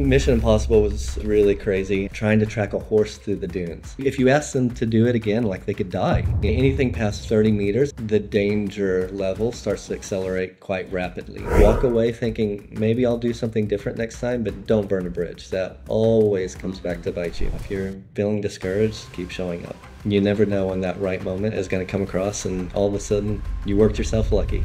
Mission Impossible was really crazy, trying to track a horse through the dunes. If you asked them to do it again, like they could die. Anything past 30 meters, the danger level starts to accelerate quite rapidly. Walk away thinking, maybe I'll do something different next time, but don't burn a bridge. That always comes back to bite you. If you're feeling discouraged, keep showing up. You never know when that right moment is going to come across, and all of a sudden, you worked yourself lucky.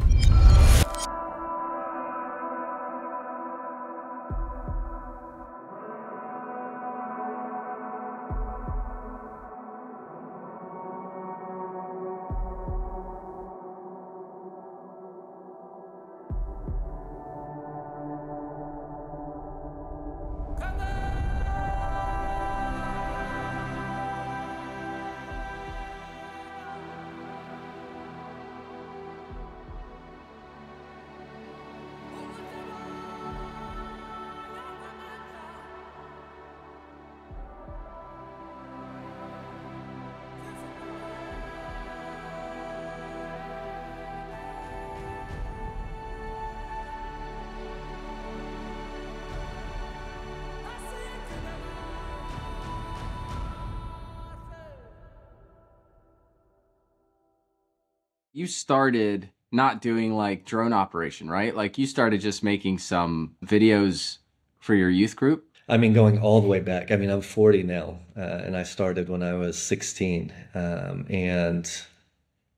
Started not doing like drone operation, right? Like you started just making some videos for your youth group. I mean, going all the way back. I mean, I'm 40 now, uh, and I started when I was 16. Um, and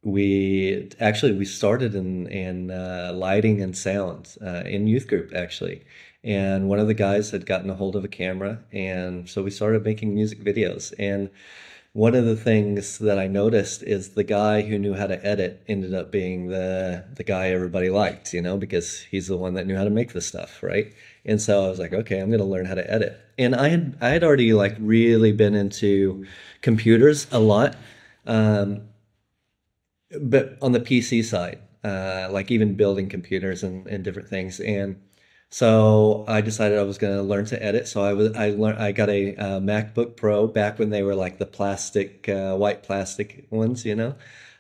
we actually we started in in uh, lighting and sound uh, in youth group actually. And one of the guys had gotten a hold of a camera, and so we started making music videos. And one of the things that I noticed is the guy who knew how to edit ended up being the the guy everybody liked, you know, because he's the one that knew how to make the stuff, right? And so I was like, okay, I'm going to learn how to edit. And I had I had already like really been into computers a lot, um, but on the PC side, uh, like even building computers and, and different things. And so I decided I was going to learn to edit. So I was I learned I got a, uh, MacBook Pro back when they were like the plastic uh, white plastic ones, you know.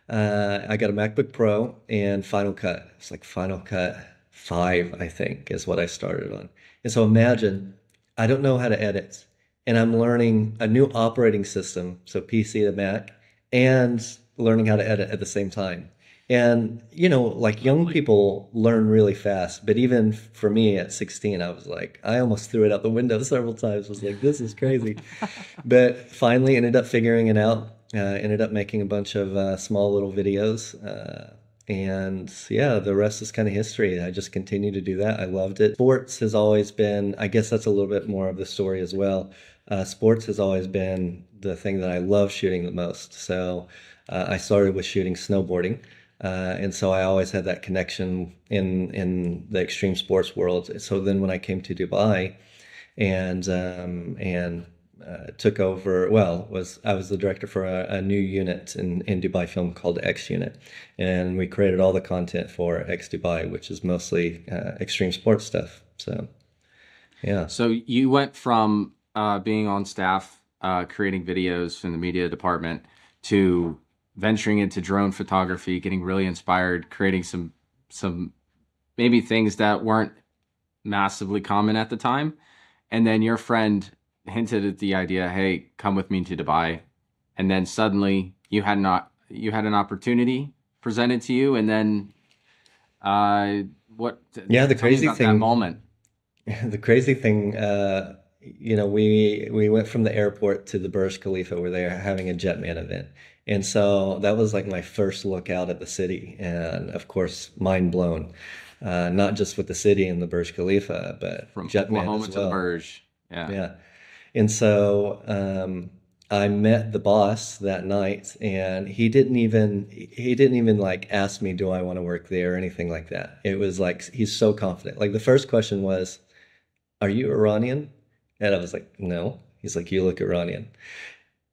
Uh, I got a MacBook Pro and Final Cut. It's like Final Cut five, I think, is what I started on. And so imagine I don't know how to edit, and I'm learning a new operating system, so PC to Mac, and learning how to edit at the same time. And, you know, like young people learn really fast. But even for me at 16, I was like, I almost threw it out the window several times. I was like, this is crazy. but finally ended up figuring it out. Uh, ended up making a bunch of uh, small little videos. Uh, and yeah, the rest is kind of history. I just continue to do that. I loved it. Sports has always been, I guess that's a little bit more of the story as well. Uh, sports has always been the thing that I love shooting the most. So uh, I started with shooting snowboarding. Uh, and so I always had that connection in in the extreme sports world. So then when I came to Dubai, and um, and uh, took over. Well, was I was the director for a, a, new unit in, in Dubai Film called X Unit, and we created all the content for X Dubai, which is mostly uh, extreme sports stuff. So, yeah. So you went from uh, being on staff, uh, creating videos in the media department, to venturing into drone photography, getting really inspired, creating some some maybe things that weren't massively common at the time. And then your friend hinted at the idea, "Hey, come with me to Dubai." And then suddenly you had not you had an opportunity presented to you and then uh what Yeah, the crazy thing that moment. The crazy thing uh you know, we we went from the airport to the Burj Khalifa where they were having a Jetman event. And so that was like my first look out at the city. And of course, mind blown. Uh, not just with the city and the Burj Khalifa, but from Jetman Oklahoma as well. to Burj. Yeah. Yeah. And so um, I met the boss that night and he didn't even he didn't even like ask me do I want to work there or anything like that. It was like he's so confident. Like the first question was, "Are you Iranian?" And I was like, "No." He's like, "You look Iranian."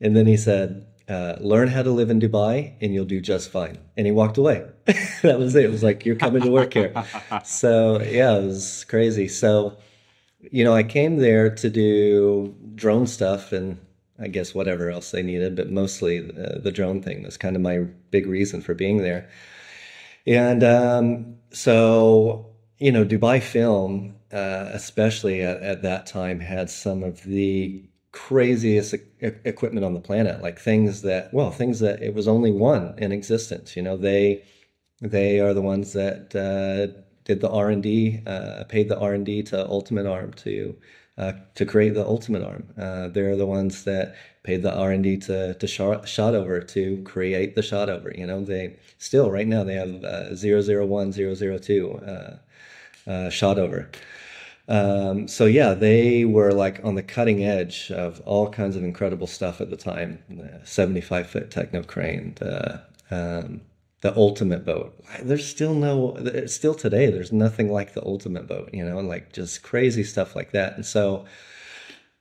And then he said, uh, learn how to live in Dubai and you'll do just fine. And he walked away. that was it. It was like, you're coming to work here. so, yeah, it was crazy. So, you know, I came there to do drone stuff and I guess whatever else they needed, but mostly the, the drone thing was kind of my big reason for being there. And um, so, you know, Dubai Film uh, especially at, at that time, had some of the craziest e- equipment on the planet, like things that, well, things that it was only one in existence. You know, they they are the ones that uh, did the R and D, uh, paid the R and D to Ultimate Arm to uh, to create the Ultimate Arm. Uh, they're the ones that paid the R and D to to shot, Shotover to create the Shotover. You know, they still right now they have uh, 001, 002 uh, uh, Shotover. Um, so yeah, they were like on the cutting edge of all kinds of incredible stuff at the time. The 75 foot techno crane, the um, the ultimate boat. There's still no, still today, there's nothing like the ultimate boat, you know, and like just crazy stuff like that. And so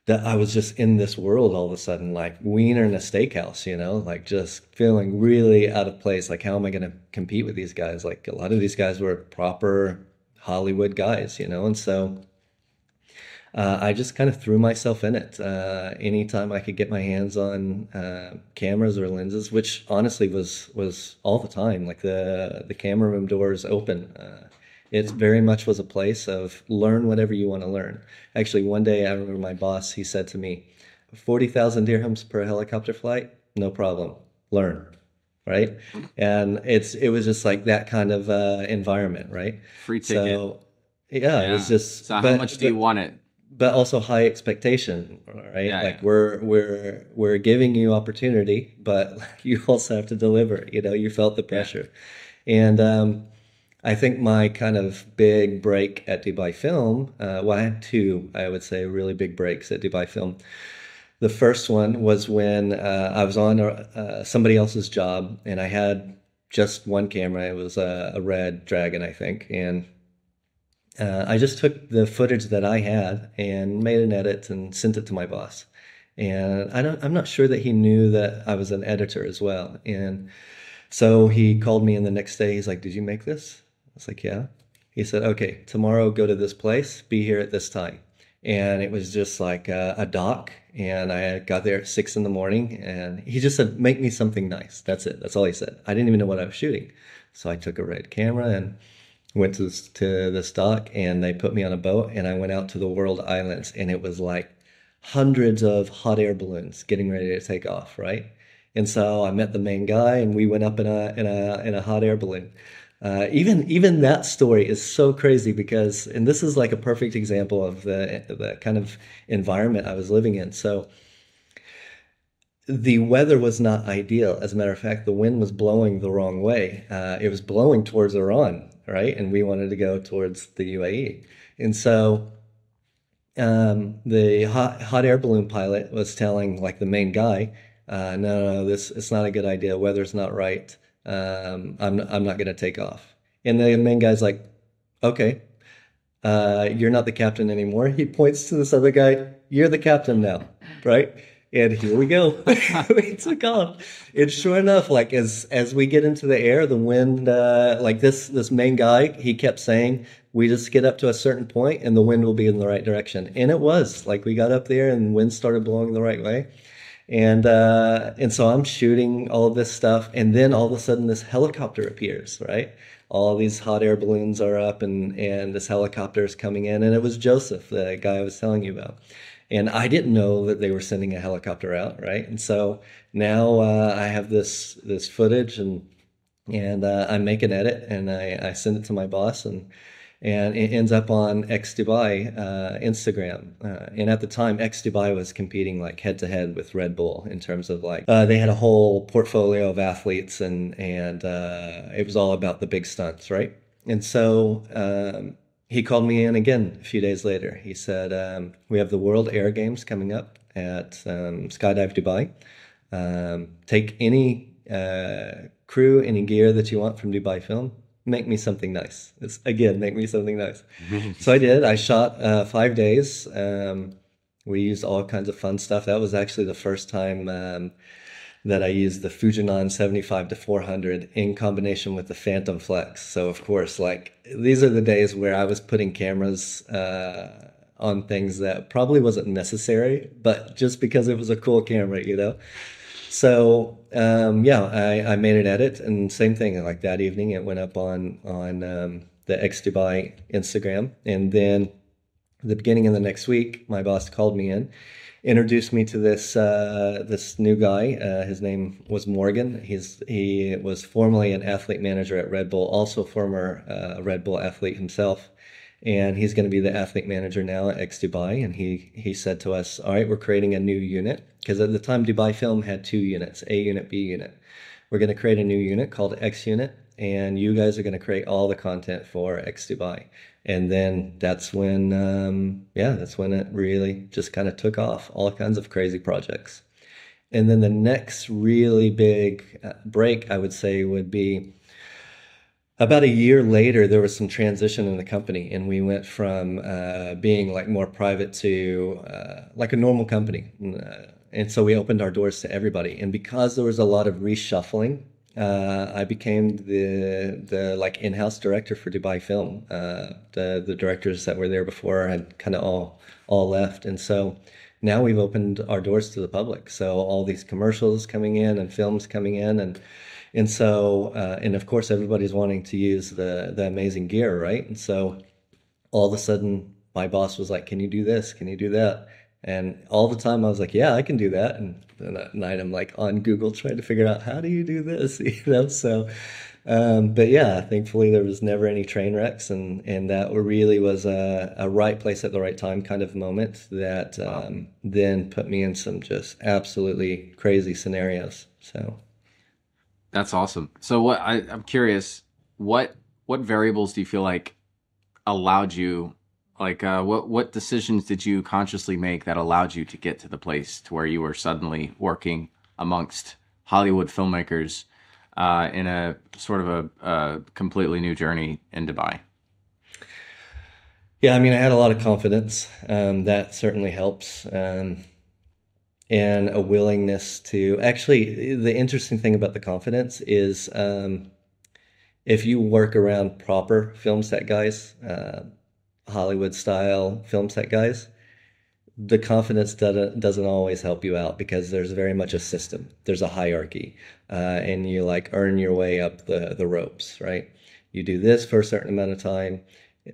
that I was just in this world all of a sudden, like wiener in a steakhouse, you know, like just feeling really out of place. Like, how am I going to compete with these guys? Like, a lot of these guys were proper Hollywood guys, you know, and so uh, I just kind of threw myself in it. Uh, anytime I could get my hands on uh, cameras or lenses, which honestly was was all the time. Like the the camera room doors open. Uh, it very much was a place of learn whatever you want to learn. Actually, one day I remember my boss. He said to me, 40,000 dirhams per helicopter flight, no problem. Learn." Right, and it's it was just like that kind of uh, environment, right? Free ticket. So yeah, it was just. So how but- much do you want it? But also high expectation right Yeah, like yeah. we're we're we're giving you opportunity but you also have to deliver you know you felt the pressure and um I think my kind of big break at Dubai Film, uh, well, I had two, I would say, really big breaks at Dubai Film. The first one was when uh, I was on uh, somebody else's job and I had just one camera. It was a, a Red Dragon, I think. And uh, I just took the footage that I had and made an edit and sent it to my boss. And I don't, I'm not sure that he knew that I was an editor as well. And so he called me in the next day. He's like, Did you make this? I was like, Yeah. He said, Okay, tomorrow go to this place, be here at this time. And it was just like a, a dock. And I got there at six in the morning. And he just said, Make me something nice. That's it. That's all he said. I didn't even know what I was shooting. So I took a red camera and went to this, to this dock and they put me on a boat and I went out to the World Islands and it was like hundreds of hot air balloons getting ready to take off, right? And so I met the main guy and we went up in a in a in a hot air balloon. Uh, even even that story is so crazy because and this is like a perfect example of the the kind of environment I was living in. So the weather was not ideal. As a matter of fact, the wind was blowing the wrong way. Uh, it was blowing towards Iran, right? And we wanted to go towards the UAE. And so um, the hot, hot air balloon pilot was telling like the main guy, uh, no, no, no, this it's not a good idea. Weather's not right. Um, I'm I'm not going to take off. And the main guy's like, okay, uh, you're not the captain anymore. He points to this other guy. You're the captain now, right? And here we go. we took off. And sure enough, like as as we get into the air, the wind, uh, like this this main guy, he kept saying, "We just get up to a certain point, and the wind will be in the right direction." And it was like we got up there, and wind started blowing the right way. And uh, and so I'm shooting all of this stuff, and then all of a sudden this helicopter appears, right? All these hot air balloons are up, and and this helicopter is coming in, and it was Joseph, the guy I was telling you about. And I didn't know that they were sending a helicopter out, right? And so now uh, I have this this footage, and and uh, I make an edit, and I, I send it to my boss, and and it ends up on X Dubai uh, Instagram. Uh, and at the time, X Dubai was competing like head to head with Red Bull in terms of like uh, they had a whole portfolio of athletes, and and uh, it was all about the big stunts, right? And so um, he called me in again a few days later. He said, um, "We have the World Air Games coming up at um, Skydive Dubai. Um, take any uh, crew, any gear that you want from Dubai Film. Make me something nice. It's, again, make me something nice." so I did. I shot uh, five days. Um, we used all kinds of fun stuff. That was actually the first time um, that I used the Fujinon 75 to 400 in combination with the Phantom Flex. So of course, like these are the days where I was putting cameras uh, on things that probably wasn't necessary, but just because it was a cool camera, you know. So um, yeah, I, I made an edit, and same thing. Like that evening, it went up on on um, the X Dubai Instagram, and then the beginning of the next week, my boss called me in, introduced me to this uh, this new guy. Uh, his name was Morgan. He's he was formerly an athlete manager at Red Bull, also former uh, Red Bull athlete himself, and he's going to be the athlete manager now at X Dubai. And he he said to us, "All right, we're creating a new unit because at the time Dubai Film had two units, A unit, B unit. We're going to create a new unit called X Unit." And you guys are going to create all the content for X Dubai. And then that's when um, yeah that's when it really just kind of took off all kinds of crazy projects. And then the next really big uh, break i would say would be about a year later there was some transition in the company and we went from uh, being like more private to uh, like a normal company. Uh, and so we opened our doors to everybody. And because there was a lot of reshuffling uh, I became the the like in-house director for Dubai Film. Uh, the the directors that were there before had kind of all all left, and so now we've opened our doors to the public. So all these commercials coming in and films coming in, and and so uh, and of course everybody's wanting to use the the amazing gear, right? And so all of a sudden, my boss was like, "Can you do this? Can you do that?" And all the time I was like, yeah, I can do that. And then at night I'm like on Google trying to figure out how do you do this, you know? So, um, but yeah, thankfully there was never any train wrecks, and and that really was a, a right place at the right time kind of moment that um, then put me in some just absolutely crazy scenarios. So that's awesome. So what I, I'm curious, what what variables do you feel like allowed you like, uh, what what decisions did you consciously make that allowed you to get to the place to where you were suddenly working amongst Hollywood filmmakers uh, in a sort of a, a completely new journey in Dubai? Yeah, I mean, I had a lot of confidence. Um, that certainly helps. Um, and a willingness to actually, the interesting thing about the confidence is um, if you work around proper film set guys, uh, Hollywood style film set guys, the confidence doesn't doesn't always help you out because there's very much a system. There's a hierarchy, uh, and you like earn your way up the the ropes, right? You do this for a certain amount of time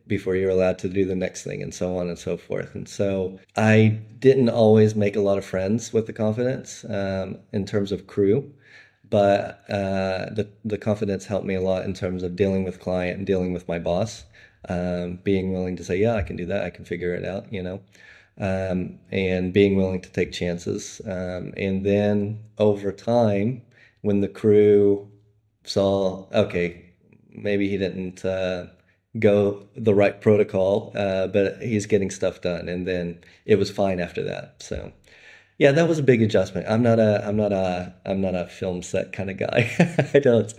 before you're allowed to do the next thing, and so on and so forth. And so I didn't always make a lot of friends with the confidence um, in terms of crew but uh, the the confidence helped me a lot in terms of dealing with client and dealing with my boss um, being willing to say, yeah, I can do that. I can figure it out, you know, um, and being willing to take chances. Um, and then over time, when the crew saw, okay, maybe he didn't uh, go the right protocol, uh, but he's getting stuff done. And then it was fine after that. So, yeah, that was a big adjustment. I'm not a I'm not a I'm not a film set kind of guy. I don't.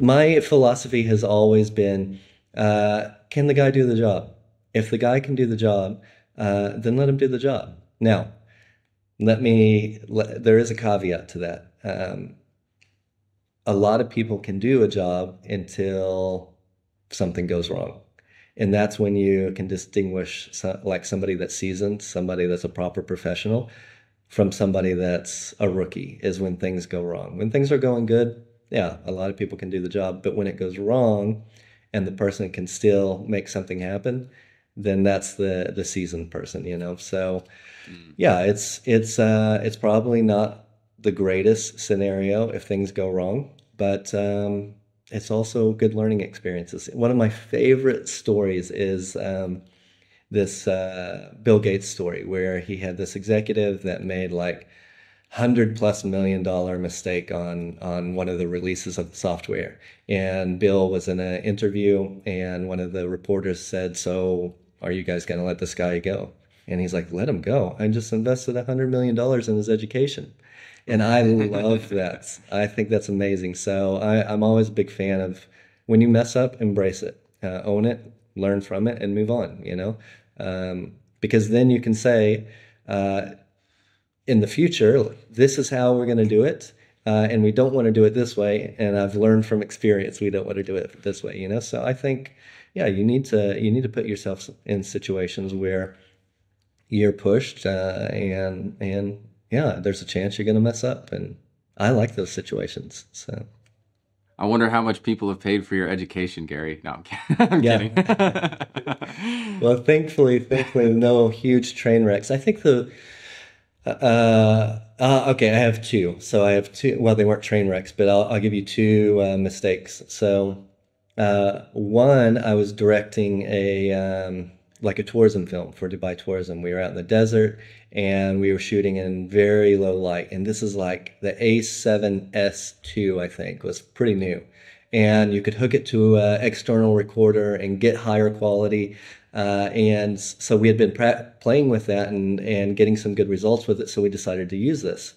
My philosophy has always been uh, can the guy do the job? If the guy can do the job, uh, then let him do the job. Now, let me, let, there is a caveat to that. Um, a lot of people can do a job until something goes wrong. And that's when you can distinguish like somebody that's seasoned, somebody that's a proper professional from somebody that's a rookie is when things go wrong. When things are going good, yeah, a lot of people can do the job. But when it goes wrong, and the person can still make something happen, then that's the the seasoned person, you know. So mm. yeah, it's it's uh, it's probably not the greatest scenario if things go wrong, but um, it's also good learning experiences. One of my favorite stories is um, this uh, Bill Gates story where he had this executive that made like hundred plus million dollar mistake on on one of the releases of the software. And Bill was in an interview, and one of the reporters said, "So, are you guys going to let this guy go?" And he's like, "Let him go. I just invested a hundred million dollars in his education." And I love that. I think that's amazing. So I, I'm always a big fan of when you mess up, embrace it, uh, own it, learn from it, and move on. You know, um, because then you can say. Uh, in the future, this is how we're going to do it. Uh, and we don't want to do it this way. And I've learned from experience we don't want to do it this way. You know, so I think, yeah, you need to you need to put yourself in situations where you're pushed, uh, and and yeah, there's a chance you're going to mess up. And I like those situations. So I wonder how much people have paid for your education, Gary. No, I'm, kidding. I'm Yeah. kidding. Well, thankfully, thankfully, no huge train wrecks. I think the uh, uh, okay, I have two. So I have two. Well, they weren't train wrecks, but I'll, I'll give you two uh, mistakes. So uh, one, I was directing a um, like a tourism film for Dubai Tourism. We were out in the desert and we were shooting in very low light. And this is like the A7S2, I think, was pretty new. And you could hook it to an external recorder and get higher quality. Uh, and so we had been playing with that and, and getting some good results with it. So we decided to use this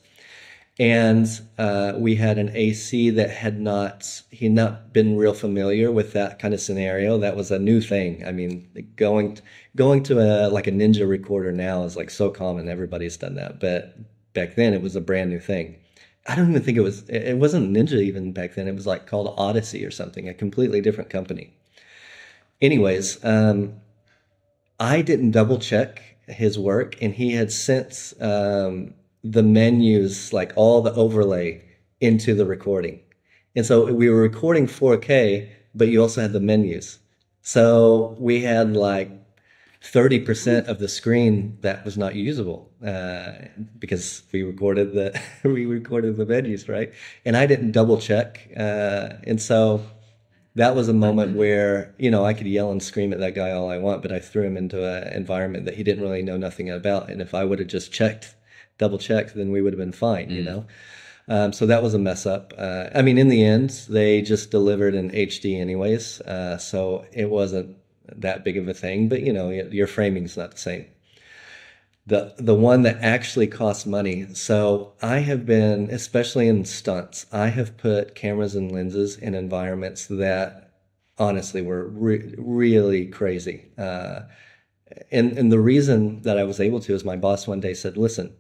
and uh, we had an AC that had not he not been real familiar with that kind of scenario. That was a new thing. I mean, going going to a like a Ninja recorder now is like so common. Everybody's done that, but back then it was a brand new thing. I don't even think it was. It it wasn't Ninja even back then. It was like called Odyssey or something, a completely different company. Anyways, um, I didn't double check his work, and he had sent um, the menus, like all the overlay, into the recording. And so we were recording 4K, but you also had the menus. So we had like 30% of the screen that was not usable uh, because we recorded the we recorded the menus, right? And I didn't double check. Uh, and so that was a moment where you know I could yell and scream at that guy all I want, but I threw him into an environment that he didn't really know nothing about. And if I would have just checked, double checked, then we would have been fine, you know. Um, so that was a mess up. Uh, I mean, in the end, they just delivered in HD anyways, uh, so it wasn't that big of a thing. But you know, your framing's not the same. The the one that actually costs money. So I have been, especially in stunts, I have put cameras and lenses in environments that honestly were re- really crazy. Uh, and and the reason that I was able to is my boss one day said, "Listen,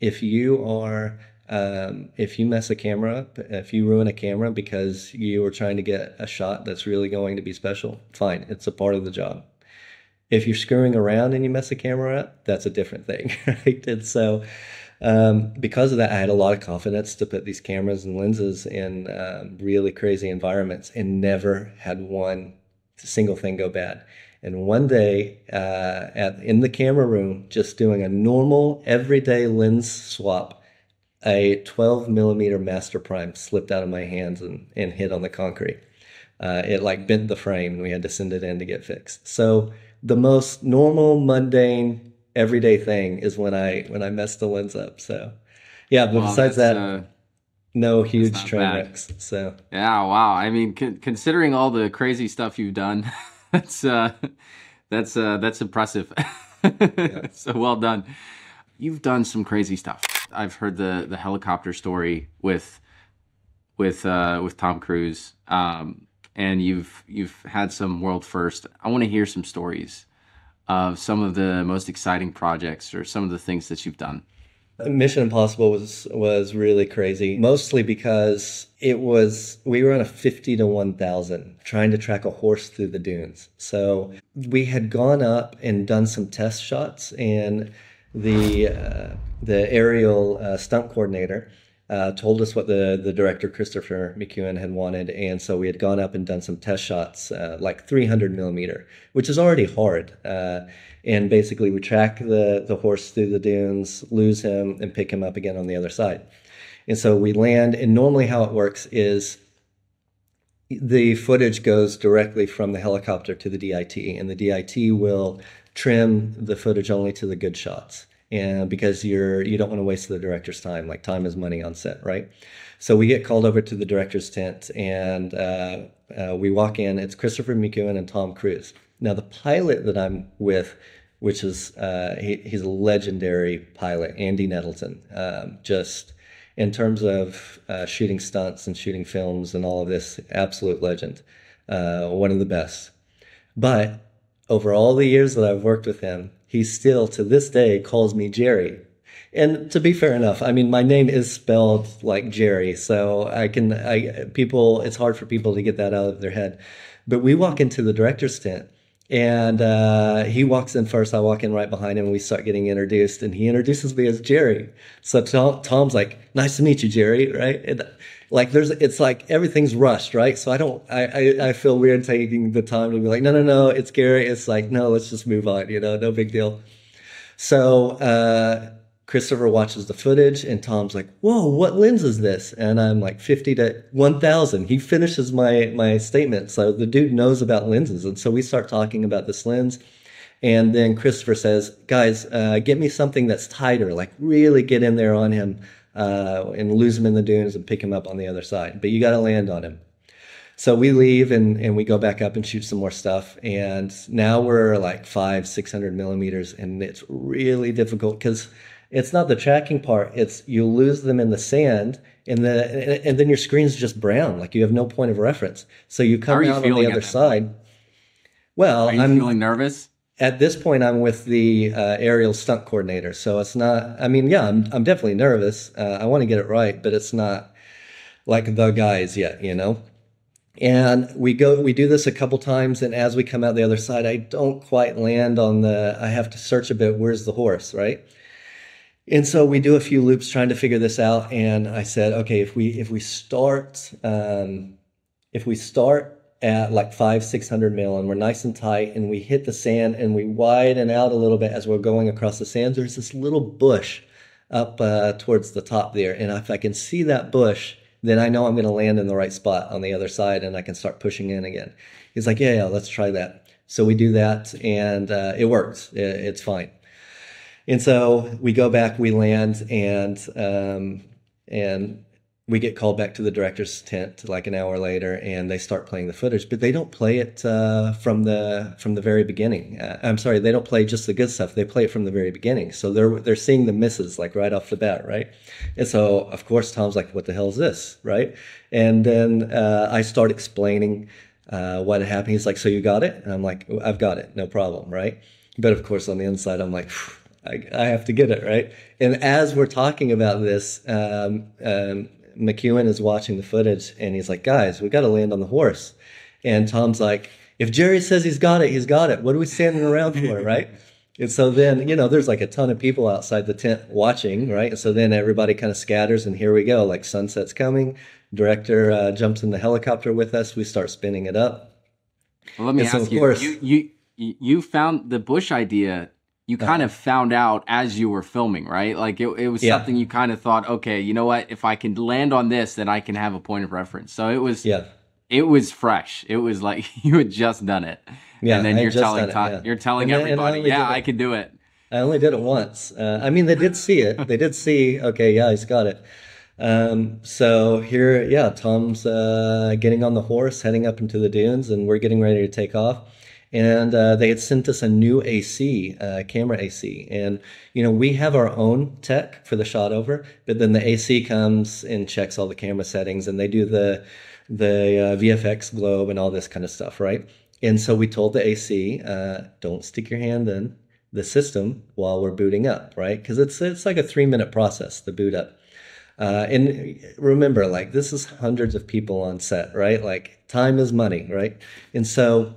if you are um, if you mess a camera up, if you ruin a camera because you were trying to get a shot that's really going to be special, fine, it's a part of the job. If you're screwing around and you mess a camera up, that's a different thing, right? And so, um, because of that, I had a lot of confidence to put these cameras and lenses in um, really crazy environments and never had one single thing go bad. And one day, uh, at in the camera room, just doing a normal everyday lens swap, a 12 millimeter master prime slipped out of my hands and, and hit on the concrete. Uh, it like bent the frame, and we had to send it in to get fixed. So the most normal, mundane, everyday thing is when I when I mess the lens up. So yeah, but Wow, besides that, uh, no huge train wrecks. So Yeah, wow. I mean, con- considering all the crazy stuff you've done, that's uh, that's uh, that's impressive. so well done. You've done some crazy stuff. I've heard the the helicopter story with with uh, with Tom Cruise, um, and you've you've had some world first. I want to hear some stories of some of the most exciting projects or some of the things that you've done. Mission Impossible was was really crazy, mostly because it was we were on a fifty to one thousand trying to track a horse through the dunes. So we had gone up and done some test shots, and the uh, the aerial uh, stunt coordinator uh, told us what the the director Christopher McEwen had wanted, and so we had gone up and done some test shots, uh, like 300 millimeter, which is already hard. Uh, and basically, we track the the horse through the dunes, lose him, and pick him up again on the other side. And so we land, and normally how it works is the footage goes directly from the helicopter to the DIT, and the DIT will trim the footage only to the good shots. And because you're you don't want to waste the director's time, like time is money on set, right? So we get called over to the director's tent, and uh, uh, we walk in. It's Christopher McEwen and Tom Cruise. Now the pilot that I'm with, which is uh, he, he's a legendary pilot, Andy Nettleton. Um, just in terms of uh, shooting stunts and shooting films and all of this, absolute legend, uh, one of the best. But over all the years that I've worked with him, he still to this day calls me Jerry. And to be fair enough, I mean my name is spelled like Jerry, so I can I people it's hard for people to get that out of their head. But we walk into the director's tent and uh, he walks in first. I walk in right behind him. and We start getting introduced, and he introduces me as Jerry. So Tom, Tom's like, "Nice to meet you, Jerry." Right? And, like there's it's like everything's rushed right? So i don't I, I i feel weird taking the time to be like no no no it's gary. It's like no let's just move on you know no big deal. So uh christopher watches the footage and tom's like whoa what lens is this? And i'm like 50 to 1000 he finishes my my statement. So the dude knows about lenses. And so we start talking about this lens. And then christopher says guys uh, get me something that's tighter like really get in there on him uh, and lose him in the dunes and pick him up on the other side. But you got to land on him. So we leave and, and we go back up and shoot some more stuff. And now we're like five, 600 millimeters. And it's really difficult because it's not the tracking part. It's you lose them in the sand and the, and then your screen's just brown. Like you have no point of reference. So you come out on the other side. Well, I'm feeling nervous at this point, I'm with the uh, aerial stunt coordinator, so it's not. I mean, yeah, I'm I'm definitely nervous. Uh, I want to get it right, but it's not like the guys yet, you know. And we go, we do this a couple times, and as we come out the other side, I don't quite land on the. I have to search a bit. Where's the horse, right? And so we do a few loops trying to figure this out. And I said, okay, if we if we start um, if we start at like five, 600 mil and we're nice and tight and we hit the sand and we widen out a little bit as we're going across the sand. There's this little bush up uh, towards the top there. And if I can see that bush, then I know I'm going to land in the right spot on the other side and I can start pushing in again. He's like, yeah, yeah, let's try that. So we do that and uh, it works. it's fine. And so we go back, we land and, um, and we get called back to the director's tent like an hour later and they start playing the footage but they don't play it uh, from the from the very beginning. Uh, i'm sorry they don't play just the good stuff they play it from the very beginning. So they're they're seeing the misses like right off the bat right? And so of course tom's like what the hell is this? Right? And then uh, i start explaining uh, what happened. He's like so you got it? And i'm like i've got it no problem right? But of course on the inside i'm like I, I have to get it right? And as we're talking about this um, um, McEwen is watching the footage and he's like, guys, we got to land on the horse. And Tom's like, if Jerry says he's got it, he's got it. What are we standing around for, right? And so then, you know, there's like a ton of people outside the tent watching, right? And so then everybody kind of scatters, and here we go. Like sunset's coming. Director uh, jumps in the helicopter with us. We start spinning it up. Well, let me and ask so, you, course, you, you, you found the Bush idea you kind of found out as you were filming, right? Like it, it was yeah. something you kind of thought, okay, you know what? If I can land on this, then I can have a point of reference. So it was, yeah, it was fresh. It was like you had just done it, yeah. And then you're telling, it, yeah. you're telling everybody, yeah, I can do it. I only did it once. Uh, I mean, they did see it. they did see, okay, yeah, he's got it. Um, so here, yeah, Tom's uh, getting on the horse, heading up into the dunes, and we're getting ready to take off and uh, they had sent us a new AC, uh, camera AC. And, you know, we have our own tech for the Shotover, but then the AC comes and checks all the camera settings and they do the, the uh, VFX globe and all this kind of stuff, right? And so we told the AC, uh, don't stick your hand in the system while we're booting up, right? Because it's, it's like a three minute process, the boot up. Uh, and remember, like, this is hundreds of people on set, right? Like, time is money, right? And so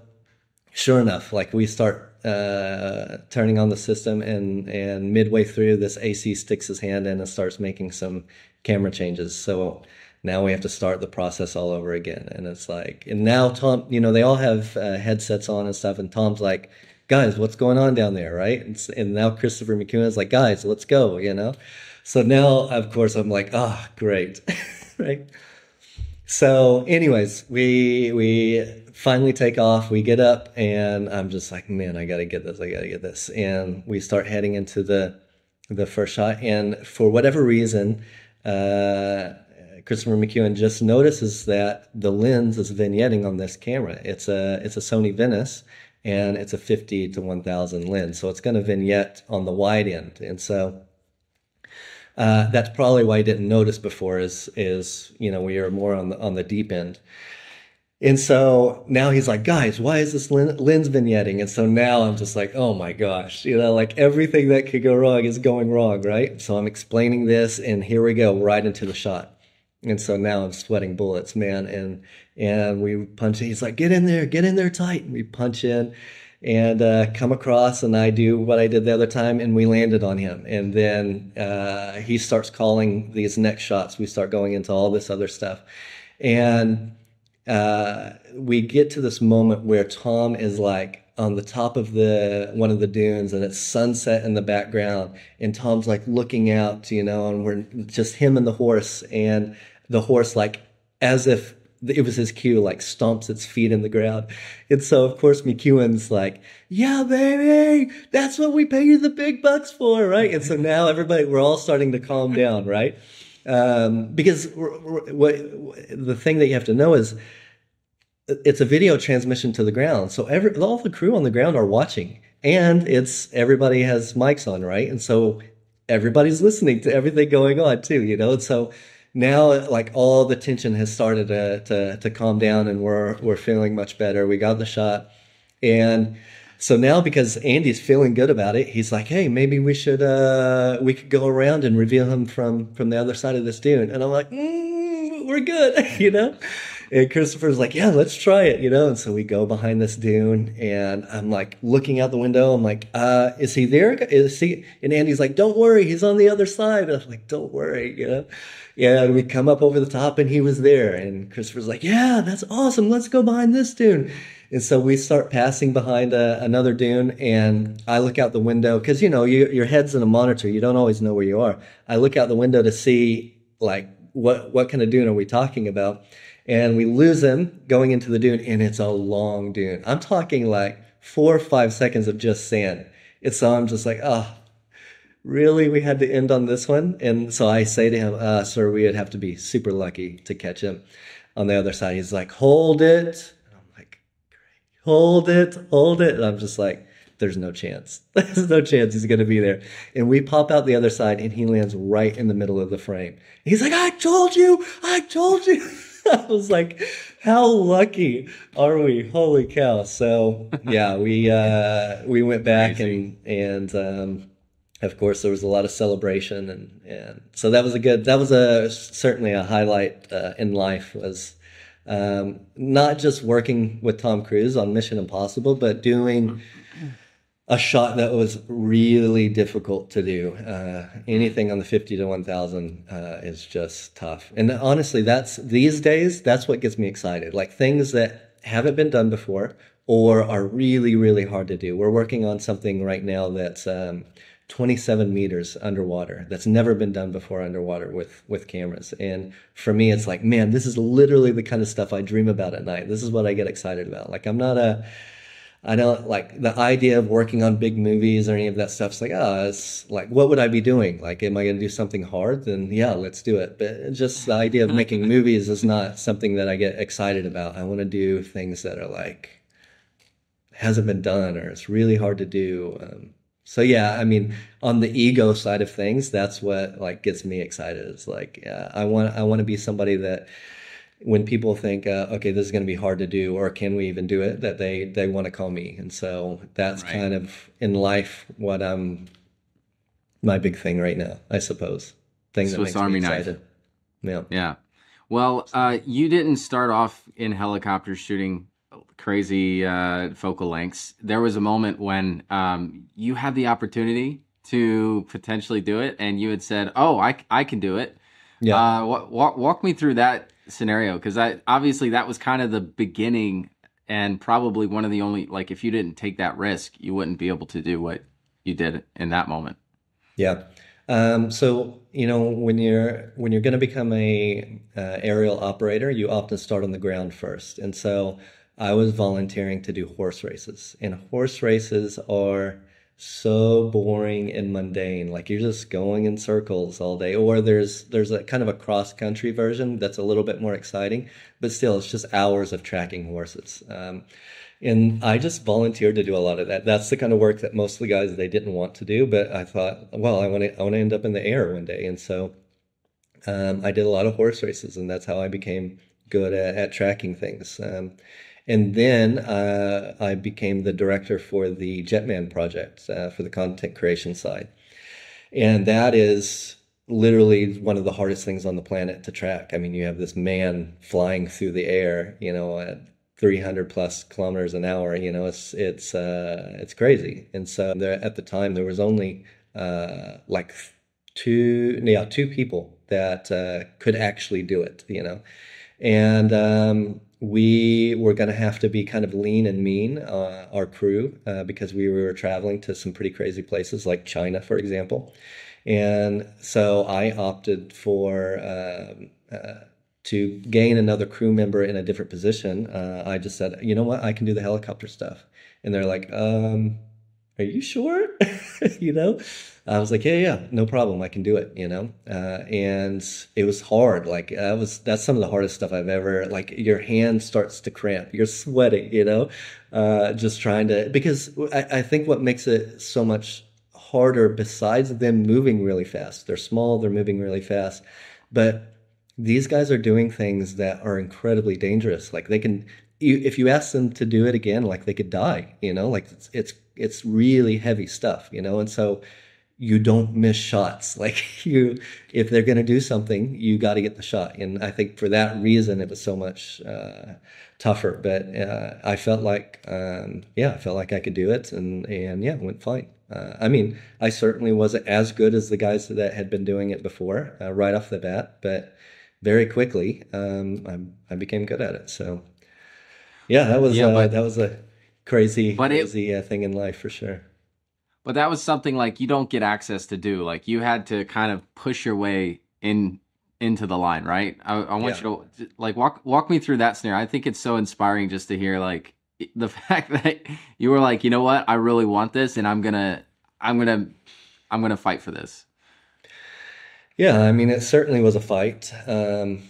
sure enough, like we start uh, turning on the system, and and midway through, this AC sticks his hand in and starts making some camera changes. So now we have to start the process all over again, and it's like, and now Tom, you know, they all have uh, headsets on and stuff, and Tom's like, guys, what's going on down there, right? And, and now Christopher McEwen is like, guys, let's go, you know. So now, of course, I'm like, oh, great, right? So, anyways, we we finally take off. We get up, and I'm just like, man, I gotta get this. I gotta get this. And we start heading into the the first shot. And for whatever reason, uh, Christopher McEwen just notices that the lens is vignetting on this camera. It's a it's a Sony Venice, and it's a 50 to 1000 lens, so it's going to vignette on the wide end. And so uh, that's probably why I didn't notice before. Is is you know we are more on the on the deep end. And so now he's like, guys, why is this lens vignetting? And so now I'm just like, oh my gosh, you know, like everything that could go wrong is going wrong, right? So I'm explaining this, and here we go, right into the shot. And so now I'm sweating bullets, man. And and we punch. He's like, get in there, get in there tight. And we punch in, and uh, come across, and I do what I did the other time, and we landed on him. And then uh, he starts calling these next shots. We start going into all this other stuff, and uh, we get to this moment where Tom is like on the top of the one of the dunes and it's sunset in the background and Tom's like looking out, you know, and we're just him and the horse and the horse like as if it was his cue, like stomps its feet in the ground. And so of course McEwen's like, yeah, baby, that's what we pay you the big bucks for, right? And so now everybody, we're all starting to calm down, right? Um, because what the thing that you have to know is it's a video transmission to the ground. So every all the crew on the ground are watching, and it's everybody has mics on, right? And so everybody's listening to everything going on too, you know. And so now, like all the tension has started to to, to calm down, and we're we're feeling much better. We got the shot, and so now because Andy's feeling good about it, he's like, "Hey, maybe we should uh we could go around and reveal him from from the other side of this dune." And I'm like, mm, "We're good," you know. And Christopher's like, yeah, let's try it, you know? And so we go behind this dune and I'm like looking out the window. I'm like, uh, is he there? Is he? And Andy's like, don't worry. He's on the other side. And I'm like, don't worry, you know? Yeah. And we come up over the top and he was there. And Christopher's like, yeah, that's awesome. Let's go behind this dune. And so we start passing behind a, uh, another dune, and I look out the window because you know you, your head's in a monitor. You don't always know where you are. I look out the window to see like what what kind of dune are we talking about, and we lose him going into the dune, and it's a long dune. I'm talking like four or five seconds of just sand. It's so I'm just like, oh, really? We had to end on this one? And so I say to him, uh, sir, we would have to be super lucky to catch him on the other side. He's like, hold it. And I'm like, hold it, hold it. And I'm just like, there's no chance. There's no chance he's going to be there. And we pop out the other side and he lands right in the middle of the frame. He's like, I told you, I told you. I was like, how lucky are we? Holy cow. So yeah, we, uh, we went back and, and, um, of course there was a lot of celebration and, and so that was a good, that was a, certainly a highlight, uh, in life was, um, not just working with Tom Cruise on Mission Impossible, but doing, a shot that was really difficult to do. Uh, anything on the 50 to 1000 uh, is just tough. And honestly, that's these days, that's what gets me excited. Like things that haven't been done before or are really, really hard to do. We're working on something right now that's um, 27 meters underwater that's never been done before underwater with with cameras and for me it's like man this is literally the kind of stuff i dream about at night this is what i get excited about like i'm not a I don't like the idea of working on big movies or any of that stuff. It's like, oh, it's like, what would I be doing? Like, am I going to do something hard? Then yeah, let's do it. But just the idea of making movies is not something that I get excited about. I want to do things that are like, hasn't been done or it's really hard to do. Um, so yeah, I mean, on the ego side of things, that's what like gets me excited. It's like, yeah, I want, I want to be somebody that, when people think, uh, okay, this is going to be hard to do, or can we even do it, that they they want to call me, and so that's right. kind of in life what I'm my big thing right now, I suppose. Thing Swiss that makes Army me excited. Knife. Yeah, yeah. Well, uh, you didn't start off in helicopter shooting crazy uh, focal lengths. There was a moment when um, you had the opportunity to potentially do it, and you had said, "Oh, I I can do it." Yeah. Uh, walk walk me through that scenario because I obviously that was kind of the beginning and probably one of the only like if you didn't take that risk you wouldn't be able to do what you did in that moment yeah um, so you know when you're when you're going to become a uh, aerial operator you often start on the ground first and so i was volunteering to do horse races. And horse races are so boring and mundane. Like you're just going in circles all day. Or there's there's a kind of a cross country version that's a little bit more exciting but still it's just hours of tracking horses. Um, and i just volunteered to do a lot of that. That's the kind of work that most of the guys they didn't want to do but i thought well i want to i want to end up in the air one day. And so um, i did a lot of horse races and that's how i became good at, at tracking things. Um, and then uh, I became the director for the Jetman project uh, for the content creation side. And that is literally one of the hardest things on the planet to track. I mean, you have this man flying through the air, you know, at 300 plus kilometers an hour. You know, it's it's uh, it's crazy. And so there, at the time, there was only uh, like two, yeah, two people that uh, could actually do it. You know, and um, we were going to have to be kind of lean and mean, uh, our crew, uh, because we were traveling to some pretty crazy places like China, for example. And so I opted for um, uh, to gain another crew member in a different position. Uh, I just said, you know what, I can do the helicopter stuff. And they're like, um, are you sure? you know, I was like, yeah, yeah, no problem. I can do it, you know? Uh, and it was hard. Like that was, that's some of the hardest stuff I've ever, like your hand starts to cramp, you're sweating, you know, uh, just trying to, because I, I think what makes it so much harder besides them moving really fast, they're small, they're moving really fast, but these guys are doing things that are incredibly dangerous. Like they can, you, if you ask them to do it again, like they could die, you know, like it's, it's, it's really heavy stuff, you know? And so you don't miss shots. Like you, if they're going to do something, you got to get the shot. And I think for that reason, it was so much, uh, tougher, but, uh, I felt like, um, yeah, I felt like I could do it and, and yeah, it went fine. Uh, I mean, I certainly wasn't as good as the guys that had been doing it before, uh, right off the bat, but very quickly, um, I, I became good at it. So, yeah, that was Yeah, uh, but that was a crazy, but it crazy uh, thing in life for sure. but that was something like you don't get access to do. Like you had to kind of push your way in into the line, right? I, I want Yeah. you to like walk walk me through that scenario. I think it's so inspiring just to hear like the fact that you were like, you know what, I really want this, and I'm gonna I'm gonna I'm gonna fight for this. Yeah, I mean, it certainly was a fight. Um,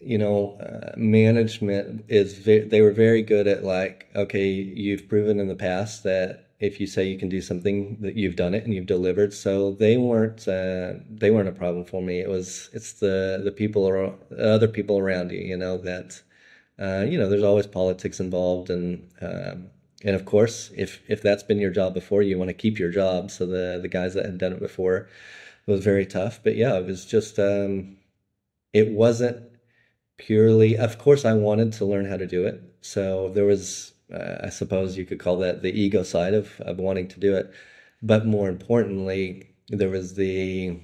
you know, uh, management is ve they were very good at like, okay, you've proven in the past that if you say you can do something, that you've done it and you've delivered. So they weren't uh, they weren't a problem for me. It was it's the the people or other people around you, you know, that uh, you know, there's always politics involved, and um, and of course, if if that's been your job before, you want to keep your job. So the the guys that had done it before it was very tough. But yeah, it was just um, it wasn't purely. Of course, I wanted to learn how to do it. So there was, uh, I suppose you could call that the ego side of of wanting to do it. But more importantly, there was the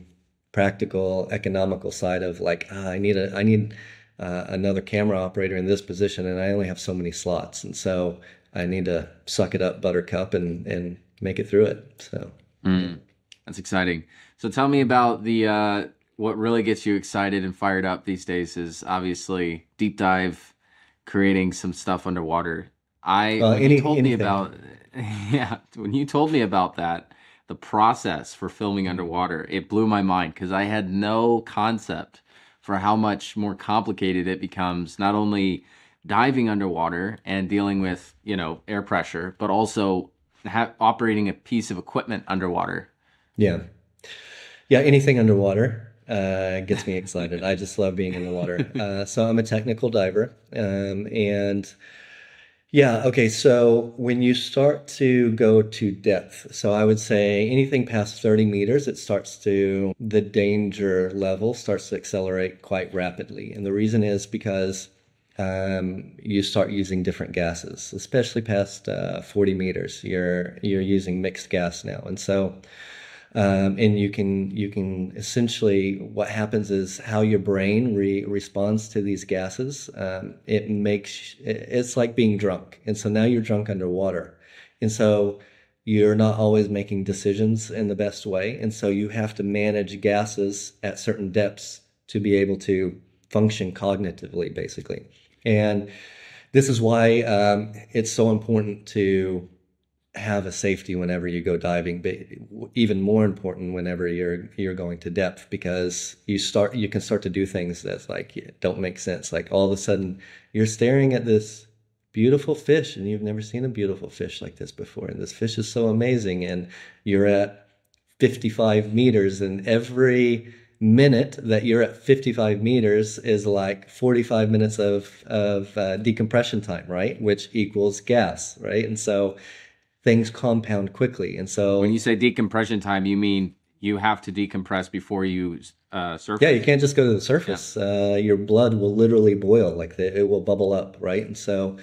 practical, economical side of like, ah, I need a, I need uh, another camera operator in this position, and I only have so many slots, and so I need to suck it up, Buttercup, and and make it through it. So Mm, that's exciting. So tell me about the uh, what really gets you excited and fired up these days is obviously deep dive, creating some stuff underwater. I uh, when you any told me about yeah when you told me about that the process for filming underwater it blew my mind because I had no concept for how much more complicated it becomes not only diving underwater and dealing with you know air pressure but also ha- operating a piece of equipment underwater Yeah. Yeah, anything underwater uh, gets me excited. I just love being in the water. Uh, so I'm a technical diver. Um, and yeah, okay, so when you start to go to depth, so I would say anything past 30 meters, it starts to, the danger level starts to accelerate quite rapidly. And the reason is because um, you start using different gases, especially past uh, 40 meters. You're you're using mixed gas now, and so um, and you can you can essentially what happens is how your brain re- responds to these gases. Um, it makes it's like being drunk, and so now you're drunk underwater, and so you're not always making decisions in the best way, and so you have to manage gases at certain depths to be able to function cognitively, basically. And this is why um, it's so important to have a safety whenever you go diving, but even more important whenever you're you're going to depth because you start you can start to do things that like don't make sense. Like all of a sudden you're staring at this beautiful fish and you've never seen a beautiful fish like this before, and this fish is so amazing, and you're at 55 meters, and every minute that you're at 55 meters is like 45 minutes of of uh, decompression time, right? Which equals gas, right? And so things compound quickly. And so, when you say decompression time you mean you have to decompress before you uh, surface yeah, you can't just go to the surface. Uh, your blood will literally boil, like the, it will bubble up, right? And so,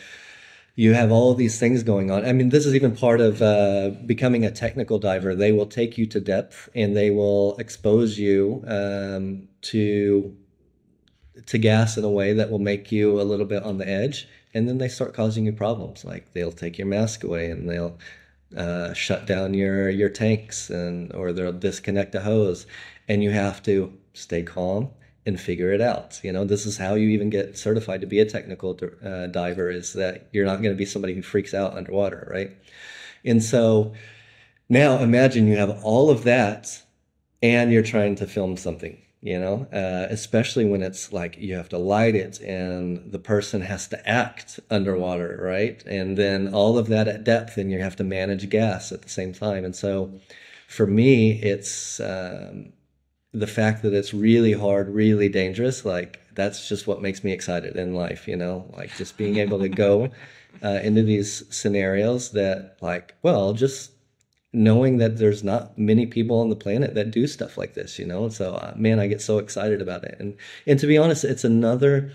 you have all these things going on. I mean, this is even part of uh, becoming a technical diver. They will take you to depth and they will expose you um, to to gas in a way that will make you a little bit on the edge, and then they start causing you problems. Like they'll take your mask away and they'll uh, shut down your your tanks and or they'll disconnect a hose, and you have to stay calm and figure it out. You know, this is how you even get certified to be a technical uh, diver is that you're not going to be somebody who freaks out underwater, right? And so now imagine you have all of that and you're trying to film something, you know, uh, especially when it's like you have to light it and the person has to act underwater, right? And then all of that at depth and you have to manage gas at the same time. And so for me, it's, um, the fact that it's really hard, really dangerous, like that's just what makes me excited in life, you know, like just being able to go uh, into these scenarios that, like, well, just knowing that there's not many people on the planet that do stuff like this, you know. So, uh, man, I get so excited about it, and and to be honest, it's another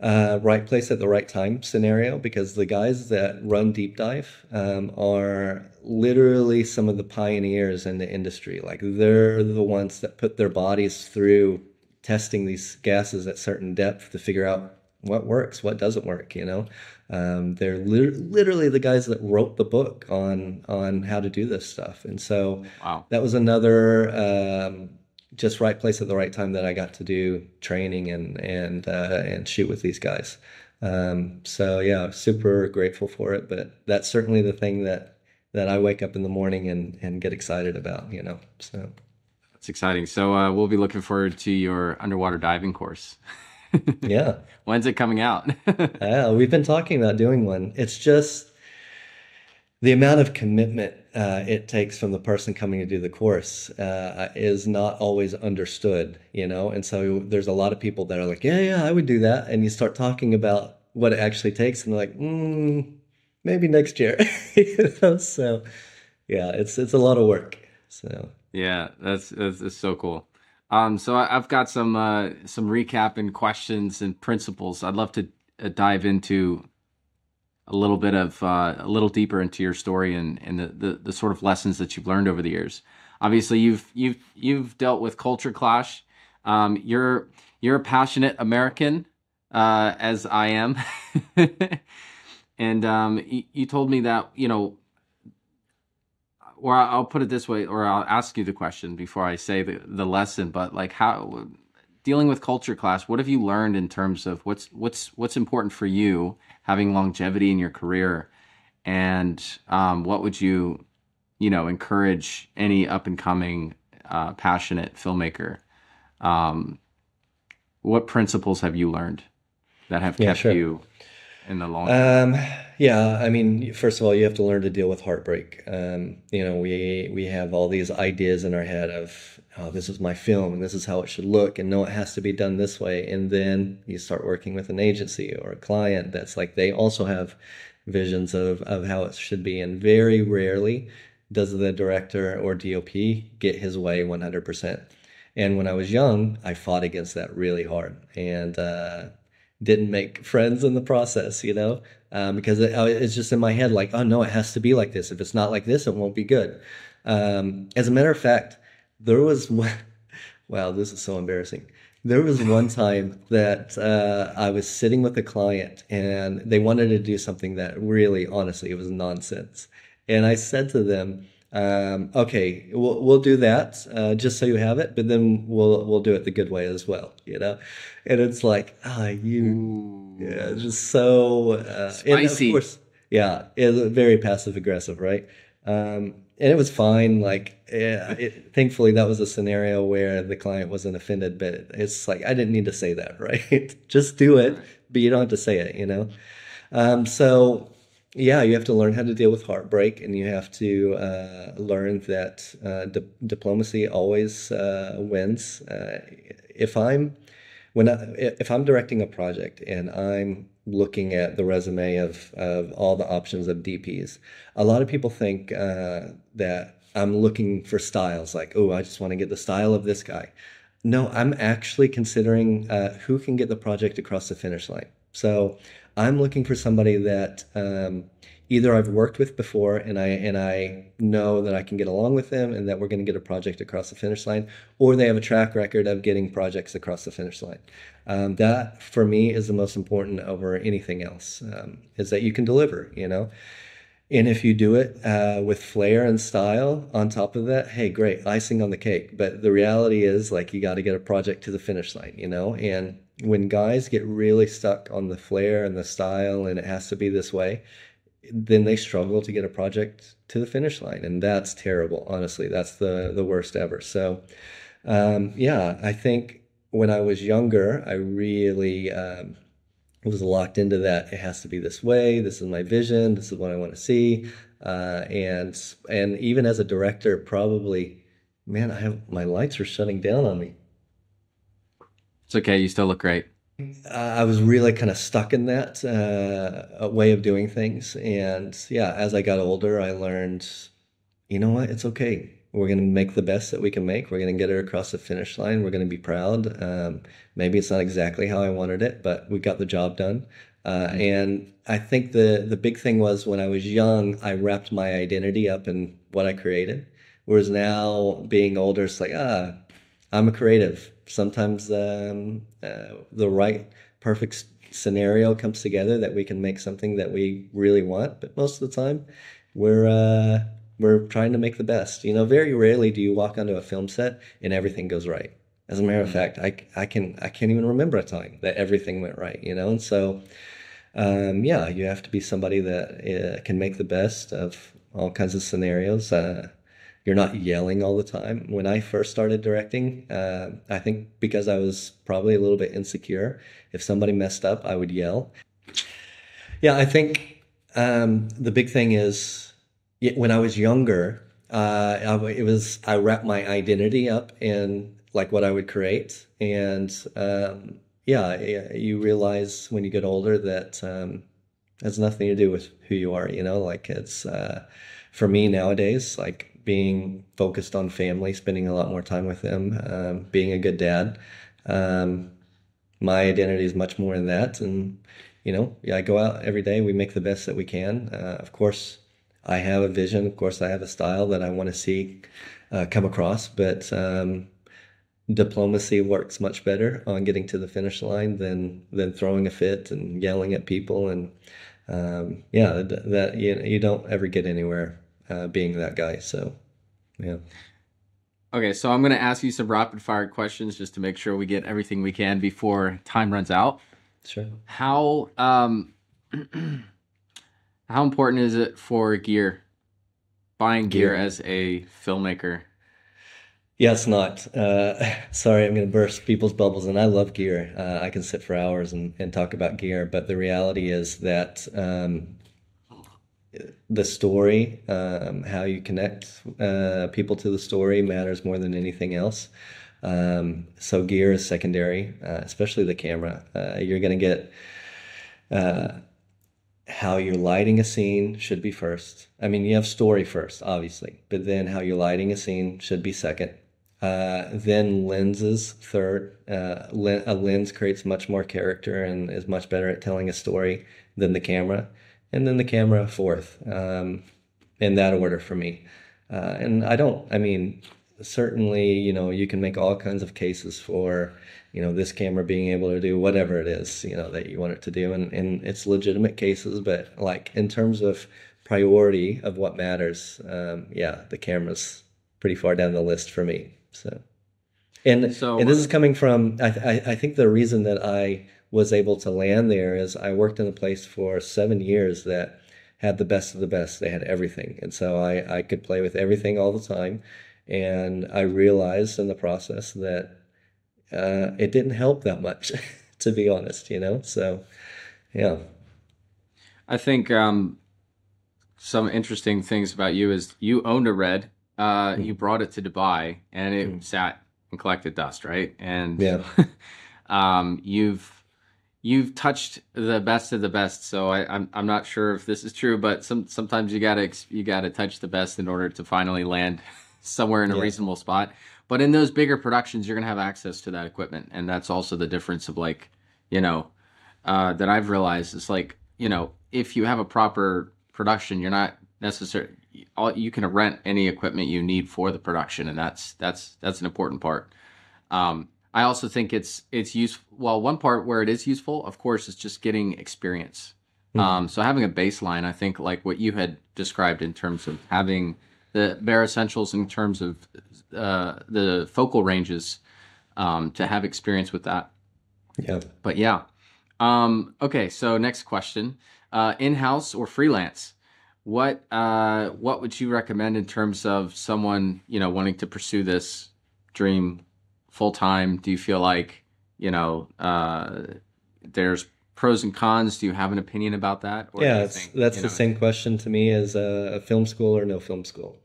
uh, right place at the right time scenario because the guys that run deep dive um, are literally some of the pioneers in the industry. Like they're the ones that put their bodies through testing these gases at certain depth to figure out what works, what doesn't work. You know, um, they're li- literally the guys that wrote the book on on how to do this stuff. And so wow. that was another um, just right place at the right time that I got to do training and and uh, and shoot with these guys. Um, so yeah, super grateful for it. But that's certainly the thing that that I wake up in the morning and and get excited about. You know, so that's exciting. So uh, we'll be looking forward to your underwater diving course. yeah, when's it coming out? yeah, we've been talking about doing one. It's just the amount of commitment uh, it takes from the person coming to do the course uh, is not always understood, you know. And so there's a lot of people that are like, "Yeah, yeah, I would do that," and you start talking about what it actually takes, and they're like, mm, "Maybe next year." you know? So yeah, it's it's a lot of work. So yeah, that's that's, that's so cool. Um, so I, have got some uh, some recap and questions and principles. I'd love to uh, dive into a little bit of uh, a little deeper into your story and, and the, the, the sort of lessons that you've learned over the years. Obviously, you've you've you've dealt with culture clash. Um, you're you're a passionate American, uh, as I am, and um, you, you told me that you know, or I'll put it this way, or I'll ask you the question before I say the the lesson. But like how dealing with culture class, what have you learned in terms of what's what's what's important for you? having longevity in your career and um, what would you you know encourage any up and coming uh, passionate filmmaker um, what principles have you learned that have kept sure. you in the long um, yeah i mean first of all you have to learn to deal with heartbreak. Um, you know we we have all these ideas in our head of oh, this is my film and this is how it should look and no it has to be done this way. And then you start working with an agency or a client that's like they also have visions of, of how it should be. And very rarely does the director or dop get his way 100% and when i was young i fought against that really hard. And uh, didn't make friends in the process you know um, because it, it's just in my head like oh no it has to be like this if it's not like this it won't be good um, as a matter of fact there was one, wow, this is so embarrassing. There was one time that uh, I was sitting with a client and they wanted to do something that really, honestly, it was nonsense. And I said to them, um, "Okay, we'll we'll do that uh, just so you have it, but then we'll we'll do it the good way as well." You know, and it's like, ah, you, Ooh. yeah, just so uh, spicy. And of course, yeah, it's very passive aggressive, right? Um, and it was fine. Like, yeah, it, thankfully, that was a scenario where the client wasn't offended. But it's like I didn't need to say that, right? Just do it, but you don't have to say it, you know. Um, so, yeah, you have to learn how to deal with heartbreak, and you have to uh, learn that uh, di- diplomacy always uh, wins. Uh, if I'm when I, if I'm directing a project and I'm looking at the resume of, of all the options of DPs. A lot of people think uh, that I'm looking for styles, like, oh, I just want to get the style of this guy. No, I'm actually considering uh, who can get the project across the finish line. So I'm looking for somebody that um, either I've worked with before and I and I know that I can get along with them and that we're going to get a project across the finish line, or they have a track record of getting projects across the finish line. Um, that for me is the most important over anything else. Um, is that you can deliver, you know. And if you do it uh, with flair and style on top of that, hey, great, icing on the cake. But the reality is, like, you got to get a project to the finish line, you know? And when guys get really stuck on the flair and the style and it has to be this way, then they struggle to get a project to the finish line, and that's terrible. Honestly, that's the the worst ever. So, um, yeah, I think when I was younger, I really um, was locked into that. It has to be this way. This is my vision. This is what I want to see. Uh, and and even as a director, probably, man, I have my lights are shutting down on me. It's okay. You still look great. I was really kind of stuck in that uh, way of doing things. And yeah, as I got older, I learned, you know what? It's okay. We're going to make the best that we can make. We're going to get it across the finish line. We're going to be proud. Um, maybe it's not exactly how I wanted it, but we got the job done. Uh, and I think the the big thing was when I was young, I wrapped my identity up in what I created. Whereas now, being older, it's like ah, I'm a creative sometimes um, uh, the right perfect scenario comes together that we can make something that we really want. But most of the time, we're uh, we're trying to make the best. You know, very rarely do you walk onto a film set and everything goes right. As a matter of mm-hmm. fact, I, I can I can't even remember a time that everything went right. You know, and so um, yeah, you have to be somebody that uh, can make the best of all kinds of scenarios. Uh, you're not yelling all the time. When I first started directing, uh, I think because I was probably a little bit insecure, if somebody messed up, I would yell. Yeah, I think um, the big thing is when I was younger, uh, it was I wrapped my identity up in like what I would create, and um, yeah, you realize when you get older that um, has nothing to do with who you are. You know, like it's uh, for me nowadays, like being focused on family, spending a lot more time with them, um, being a good dad. Um, my identity is much more in that. And, you know, yeah, I go out every day. We make the best that we can. Uh, of course, I have a vision. Of course, I have a style that I want to see uh, come across. But um, diplomacy works much better on getting to the finish line than than throwing a fit and yelling at people. And um, yeah, that you, you don't ever get anywhere uh, being that guy. So, yeah. Okay, so I'm going to ask you some rapid fire questions just to make sure we get everything we can before time runs out. Sure. How um how important is it for gear? Buying gear, gear. as a filmmaker? Yeah, it's not. Uh, sorry, I'm going to burst people's bubbles, and I love gear. Uh, I can sit for hours and, and talk about gear, but the reality is that um, the story, um, how you connect uh, people to the story matters more than anything else. Um, so gear is secondary, uh, especially the camera. Uh, you're going to get uh, how you're lighting a scene should be first. I mean, you have story first, obviously, but then how you're lighting a scene should be second. Uh, then lenses third. Uh, a lens creates much more character and is much better at telling a story than the camera and then the camera fourth, um, in that order for me. Uh, and I don't, I mean, certainly, you know, you can make all kinds of cases for, you know, this camera being able to do whatever it is, you know, that you want it to do. And, and it's legitimate cases, but like in terms of priority of what matters, um, yeah, the camera's pretty far down the list for me. So, and, so, and this is coming from, I, I, I think the reason that I, was able to land there is I worked in a place for seven years that had the best of the best. They had everything. And so I, I could play with everything all the time. And I realized in the process that uh, it didn't help that much, to be honest, you know? So, yeah. I think um, some interesting things about you is you owned a red, uh, mm. you brought it to Dubai, and it mm. sat and collected dust, right? And yeah. um, you've you've touched the best of the best. So I, am I'm, I'm not sure if this is true, but some sometimes you gotta you gotta touch the best in order to finally land somewhere in a yeah. reasonable spot. But in those bigger productions, you're gonna have access to that equipment, and that's also the difference of like, you know, uh, that I've realized is like you know if you have a proper production, you're not necessarily all you can rent any equipment you need for the production, and that's that's that's an important part. Um, I also think it's it's useful. Well, one part where it is useful, of course, is just getting experience. Mm-hmm. Um, so having a baseline, I think, like what you had described in terms of having the bare essentials in terms of uh, the focal ranges um, to have experience with that. Yeah. But yeah. Um, okay. So next question: uh, in-house or freelance? What uh, what would you recommend in terms of someone you know wanting to pursue this dream full time? Do you feel like you know uh, there's pros and cons? Do you have an opinion about that? yeah, think, that's the know, same question to me as a, a, film school or no film school.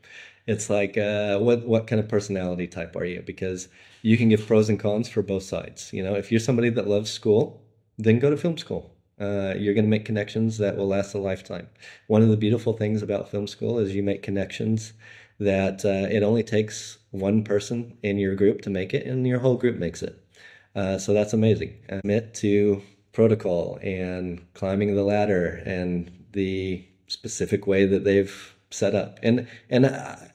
It's like uh, what what kind of personality type are you? Because you can give pros and cons for both sides. You know, if you're somebody that loves school, then go to film school. Uh, you're going to make connections that will last a lifetime. One of the beautiful things about film school is you make connections that uh, it only takes one person in your group to make it, and your whole group makes it. Uh, so that's amazing. Commit to protocol and climbing the ladder and the specific way that they've set up. And and I,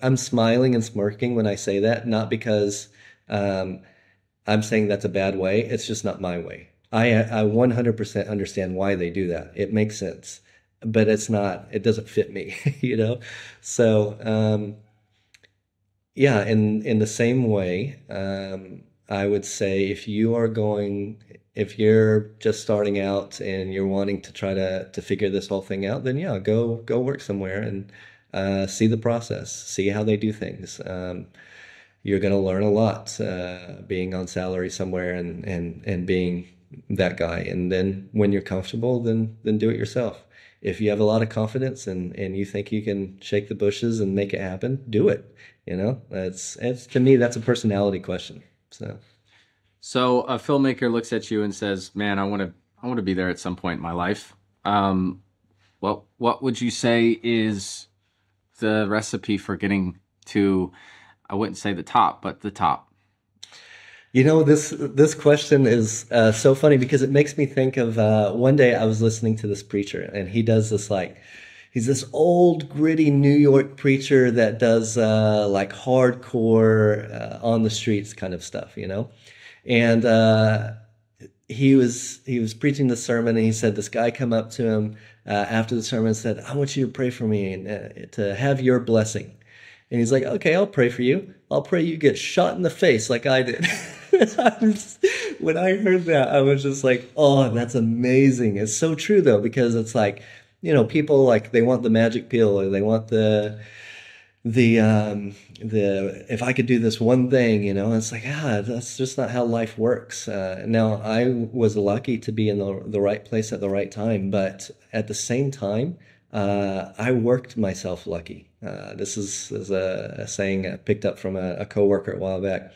I'm smiling and smirking when I say that, not because um, I'm saying that's a bad way. It's just not my way. I I 100% understand why they do that. It makes sense but it's not it doesn't fit me you know? So um, yeah in in the same way um, i would say if you are going if you're just starting out and you're wanting to try to to figure this whole thing out then yeah go go work somewhere and uh, see the process see how they do things. Um, you're going to learn a lot uh, being on salary somewhere and and and being that guy. And then when you're comfortable then then do it yourself if you have a lot of confidence and and you think you can shake the bushes and make it happen, do it. You know, that's it's to me that's a personality question. So, so a filmmaker looks at you and says, "Man, I want to I want to be there at some point in my life." Um, what what would you say is the recipe for getting to? I wouldn't say the top, but the top. You know this this question is uh, so funny because it makes me think of uh, one day I was listening to this preacher and he does this like he's this old gritty New York preacher that does uh, like hardcore uh, on the streets kind of stuff, you know, and uh, he was he was preaching the sermon and he said this guy come up to him uh, after the sermon and said I want you to pray for me and to have your blessing. And he's like, okay, I'll pray for you. I'll pray you get shot in the face like I did. when I heard that, I was just like, oh, that's amazing. It's so true though, because it's like, you know, people like they want the magic pill or they want the the um the if I could do this one thing, you know, it's like ah, that's just not how life works. Uh, now I was lucky to be in the the right place at the right time, but at the same time, uh, I worked myself lucky. Uh, this is, is a, a, saying I picked up from a, a coworker a while back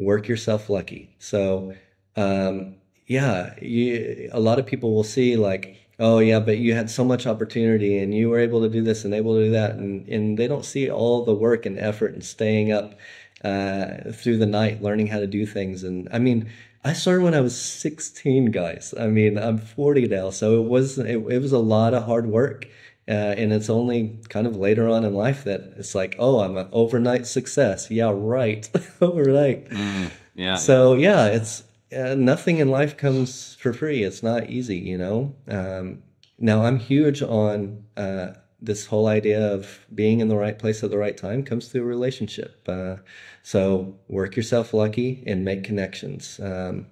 work yourself lucky. So, um, yeah, you, a lot of people will see like, oh yeah, but you had so much opportunity and you were able to do this and able to do that, and and they don't see all the work and effort and staying up uh, through the night learning how to do things. And I mean, I started when I was 16, guys. I mean, I'm 40 now, so it was it, it was a lot of hard work. Uh, and it's only kind of later on in life that it's like, oh, I'm an overnight success. Yeah, right. overnight. Mm, yeah. So, yeah, it's uh, nothing in life comes for free. It's not easy, you know? Um, now, I'm huge on uh, this whole idea of being in the right place at the right time comes through a relationship. Uh, so, work yourself lucky and make connections. Um,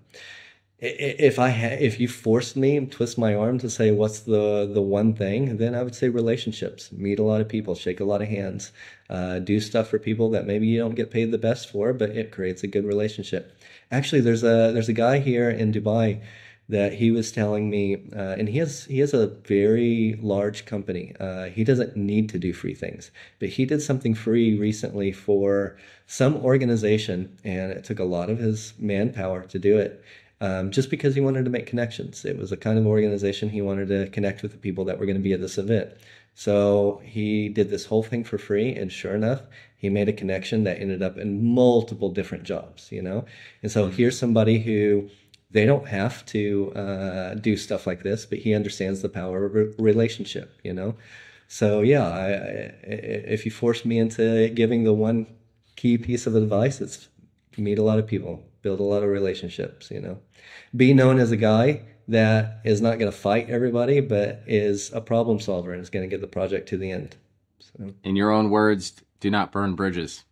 if I ha- if you forced me twist my arm to say what's the the one thing, then I would say relationships. Meet a lot of people, shake a lot of hands, uh, do stuff for people that maybe you don't get paid the best for, but it creates a good relationship. Actually, there's a there's a guy here in Dubai that he was telling me, uh, and he has he has a very large company. Uh, he doesn't need to do free things, but he did something free recently for some organization, and it took a lot of his manpower to do it um, just because he wanted to make connections. It was a kind of organization he wanted to connect with the people that were going to be at this event. So he did this whole thing for free, and sure enough, he made a connection that ended up in multiple different jobs, you know? And so here's somebody who they don't have to uh, do stuff like this, but he understands the power of a relationship, you know? So yeah, I, I, if you force me into giving the one key piece of advice, it's meet a lot of people, build a lot of relationships, you know? Be known as a guy that is not going to fight everybody, but is a problem solver and is going to get the project to the end. So. In your own words, do not burn bridges.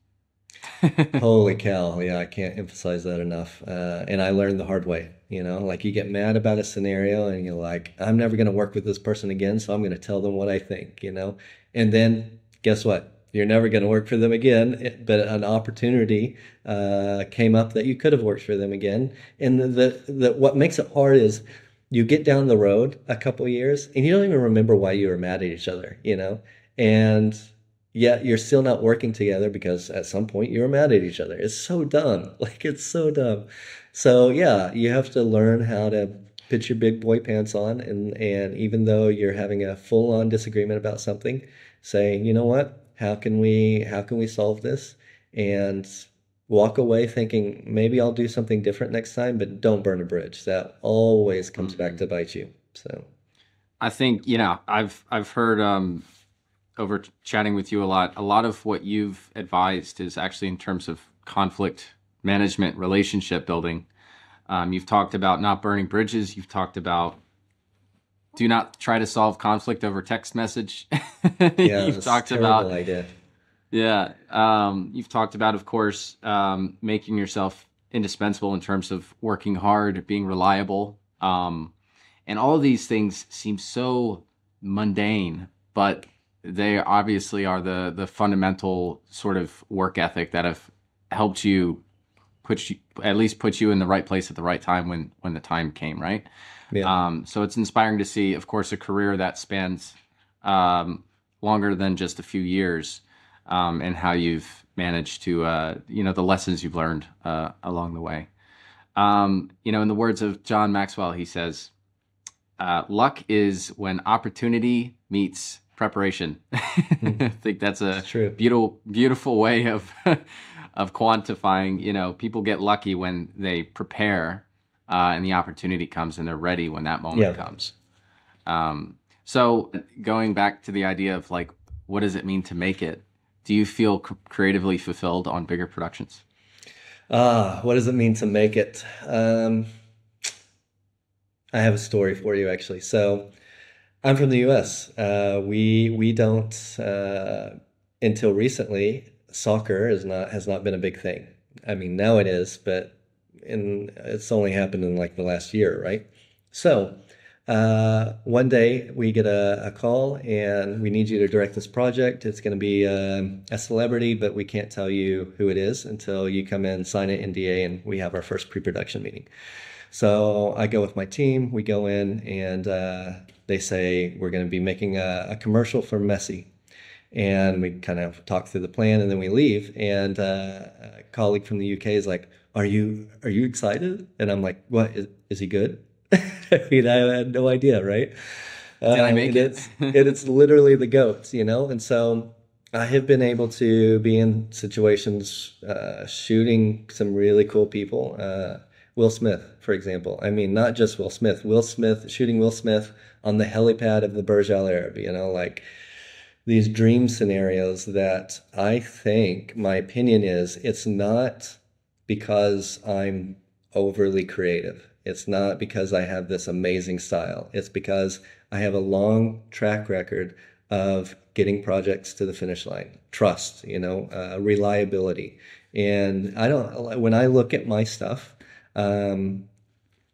Holy cow. Yeah, I can't emphasize that enough. Uh, and I learned the hard way. You know, like you get mad about a scenario and you're like, I'm never going to work with this person again. So I'm going to tell them what I think, you know? And then guess what? You're never going to work for them again. But an opportunity uh, came up that you could have worked for them again. And the, the, the what makes it hard is you get down the road a couple years and you don't even remember why you were mad at each other, you know? And yet you're still not working together because at some point you were mad at each other. It's so dumb. Like it's so dumb. So yeah, you have to learn how to put your big boy pants on and and even though you're having a full on disagreement about something, say, you know what? How can we how can we solve this? And walk away thinking maybe I'll do something different next time, but don't burn a bridge. That always comes back mm-hmm. to bite you. So I think, you know, I've I've heard um over chatting with you a lot, a lot of what you've advised is actually in terms of conflict management, relationship building. Um, you've talked about not burning bridges. You've talked about do not try to solve conflict over text message. Yeah, you've talked about idea. Yeah, um, you've talked about, of course, um, making yourself indispensable in terms of working hard, being reliable, um, and all of these things seem so mundane, but they obviously are the the fundamental sort of work ethic that have helped you put you at least put you in the right place at the right time when when the time came right yeah. um, so it's inspiring to see of course a career that spans um, longer than just a few years um, and how you've managed to uh, you know the lessons you've learned uh, along the way um, you know in the words of john maxwell he says uh, luck is when opportunity meets preparation. Mm. I think that's a beautiful beautiful way of of quantifying. You know, people get lucky when they prepare uh, and the opportunity comes and they're ready when that moment yeah. comes. Um, so going back to the idea of like, what does it mean to make it? Do you feel creatively fulfilled on bigger productions? Ah, uh, what does it mean to make it? Um, I have a story for you actually. So I'm from the U.S. Uh, we we don't uh, until recently soccer is not has not been a big thing. I mean now it is, but in it's only happened in like the last year, right? So uh, one day we get a, a, call and we need you to direct this project. It's going to be um, a celebrity, but we can't tell you who it is until you come in, sign an NDA, and we have our first pre-production meeting. So I go with my team. We go in and uh, they say we're going to be making a, a, commercial for Messi. And we kind of talk through the plan and then we leave. And uh, a colleague from the UK is like, "Are you are you excited?" And I'm like, "What is, is he good?" I mean, I had no idea, right? Did I make it? It's, and it's literally the goats, you know. And so I have been able to be in situations uh, shooting some really cool people. Uh, Will Smith, for example. I mean, not just Will Smith. Will Smith shooting Will Smith on the helipad of the Burj Al Arab. You know, like these dream scenarios that I think my opinion is it's not because I'm overly creative. It's not because I have this amazing style. It's because I have a long track record of getting projects to the finish line. Trust, you know, uh, reliability. And I don't, when I look at my stuff, um,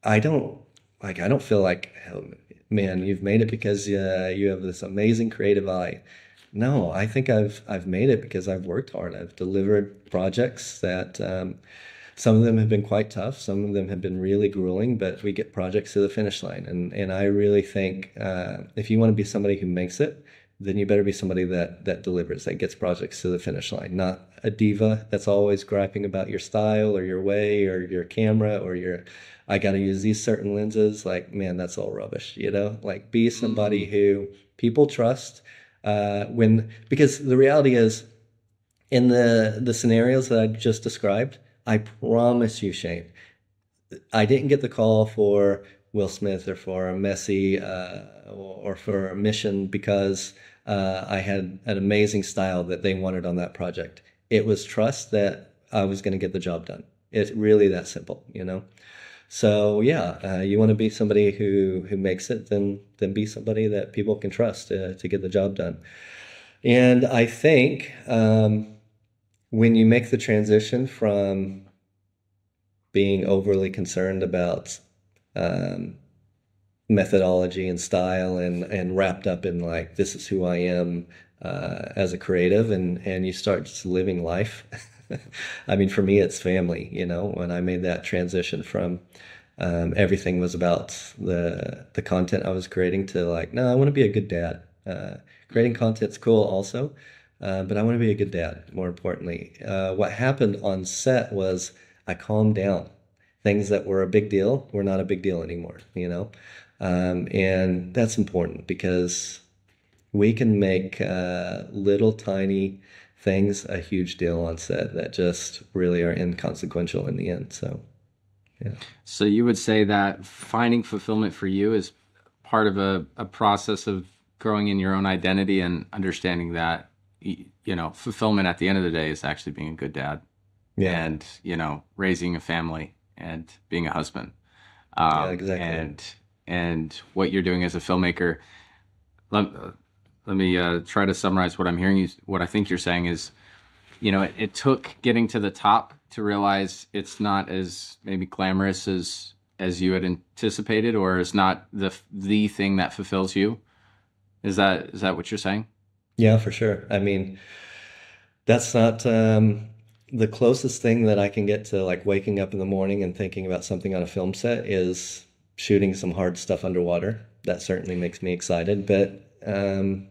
I don't like. I don't feel like, oh, man, you've made it because uh, you have this amazing creative eye. No, I think I've I've made it because I've worked hard. I've delivered projects that um, some of them have been quite tough. Some of them have been really grueling, but we get projects to the finish line. And and I really think uh, if you want to be somebody who makes it, then you better be somebody that that delivers, that gets projects to the finish line, not a diva that's always griping about your style or your way or your camera or your I got to use these certain lenses. Like, man, that's all rubbish, you know? Like, be somebody mm-hmm. who people trust. Uh, when because the reality is, in the the scenarios that I just described, I promise you, Shane, I didn't get the call for Will Smith or for Messi uh, or for a Mission because uh, I had an amazing style that they wanted on that project. It was trust that I was going to get the job done. It's really that simple, you know. So yeah, uh, you want to be somebody who who makes it, then then be somebody that people can trust to, to get the job done. And I think um, when you make the transition from being overly concerned about um, methodology and style and and wrapped up in like this is who I am uh, as a creative and and you start just living life. I mean, for me, it's family. You know, when I made that transition from um, everything was about the the content I was creating to like, no, I want to be a good dad. Uh, creating content's cool also, uh, but I want to be a good dad. More importantly, uh, what happened on set was I calmed down. Things that were a big deal were not a big deal anymore. You know, um, and that's important because we can make uh, little tiny things a huge deal on set that just really are inconsequential in the end. So, yeah. So you would say that finding fulfillment for you is part of a, a process of growing in your own identity and understanding that you know fulfillment at the end of the day is actually being a good dad yeah. and you know raising a family and being a husband um, yeah, exactly. and and what you're doing as a filmmaker let, me uh, try to summarize what i'm hearing you what i think you're saying is you know it, it took getting to the top to realize it's not as maybe glamorous as as you had anticipated or is not the the thing that fulfills you. Is that is that what you're saying? Yeah for sure. I mean that's not um the closest thing that i can get to like waking up in the morning and thinking about something on a film set is shooting some hard stuff underwater. That certainly makes me excited but um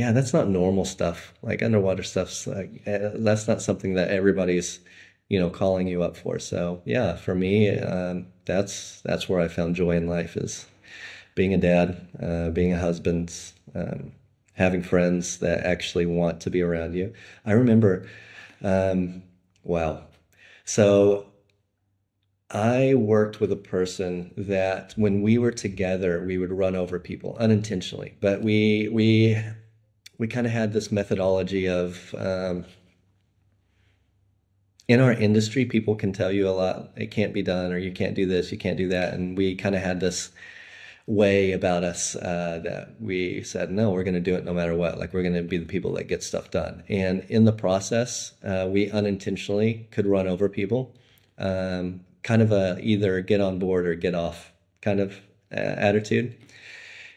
yeah, that's not normal stuff. Like underwater stuff's like eh, that's not something that everybody's you know calling you up for. So yeah, for me, um, that's that's where I found joy in life is being a dad, uh, being a husband, um, having friends that actually want to be around you. I remember, um, wow, so I worked with a person that when we were together, we would run over people unintentionally, but we we we kind of had this methodology of um, in our industry, people can tell you a lot. It can't be done, or you can't do this, you can't do that, and we kind of had this way about us uh, that we said, no, we're going to do it no matter what. Like we're going to be the people that get stuff done. And in the process, uh, we unintentionally could run over people. Um, kind of a either get on board or get off kind of uh, attitude.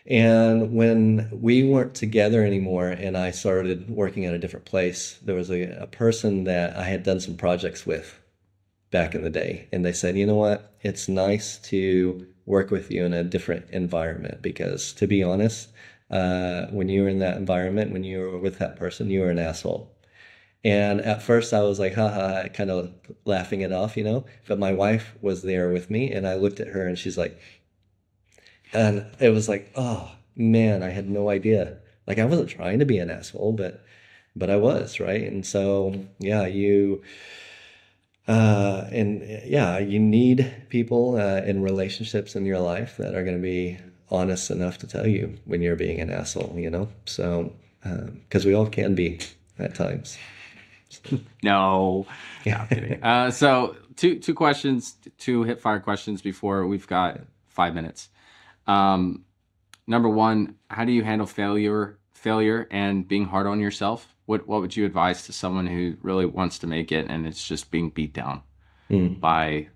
And when we weren't together anymore and I started working at a different place, there was a, a, person that I had done some projects with back in the day. And they said, you know what? It's nice to work with you in a different environment because, to be honest, uh, when you were in that environment, when you were with that person, you were an asshole. And at first I was like, haha, kind of laughing it off, you know. But my wife was there with me and I looked at her and she's like, and it was like, oh man, I had no idea. Like I wasn't trying to be an asshole, but but I was, right? And so yeah, you uh and yeah, you need people uh, in relationships in your life that are going to be honest enough to tell you when you're being an asshole, you know? So because um, we all can be at times. no, yeah. kidding. Uh, so two two questions, two hit fire questions before we've got five minutes. Um, number one, how do you handle failure, failure, and being hard on yourself? What what would you advise to someone who really wants to make it and it's just being beat down mm. by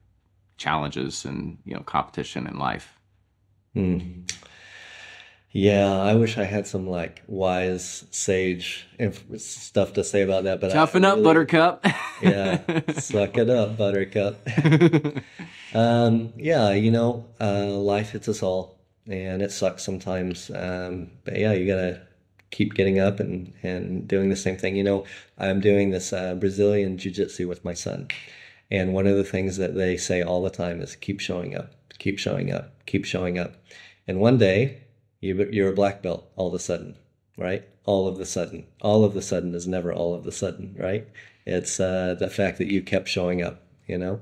challenges and you know competition in life? Mm. Yeah, I wish I had some like wise sage stuff to say about that. But toughen up, Buttercup. yeah, suck it up, Buttercup. um, yeah, you know, uh, life hits us all and it sucks sometimes. Um, but yeah, you gotta keep getting up and, and doing the same thing. You know, I'm doing this uh, Brazilian Jiu Jitsu with my son. And one of the things that they say all the time is keep showing up, keep showing up, keep showing up. And one day you, you're a black belt all of a sudden, right? All of the sudden. All of the sudden is never all of the sudden, right? It's uh, the fact that you kept showing up, you know?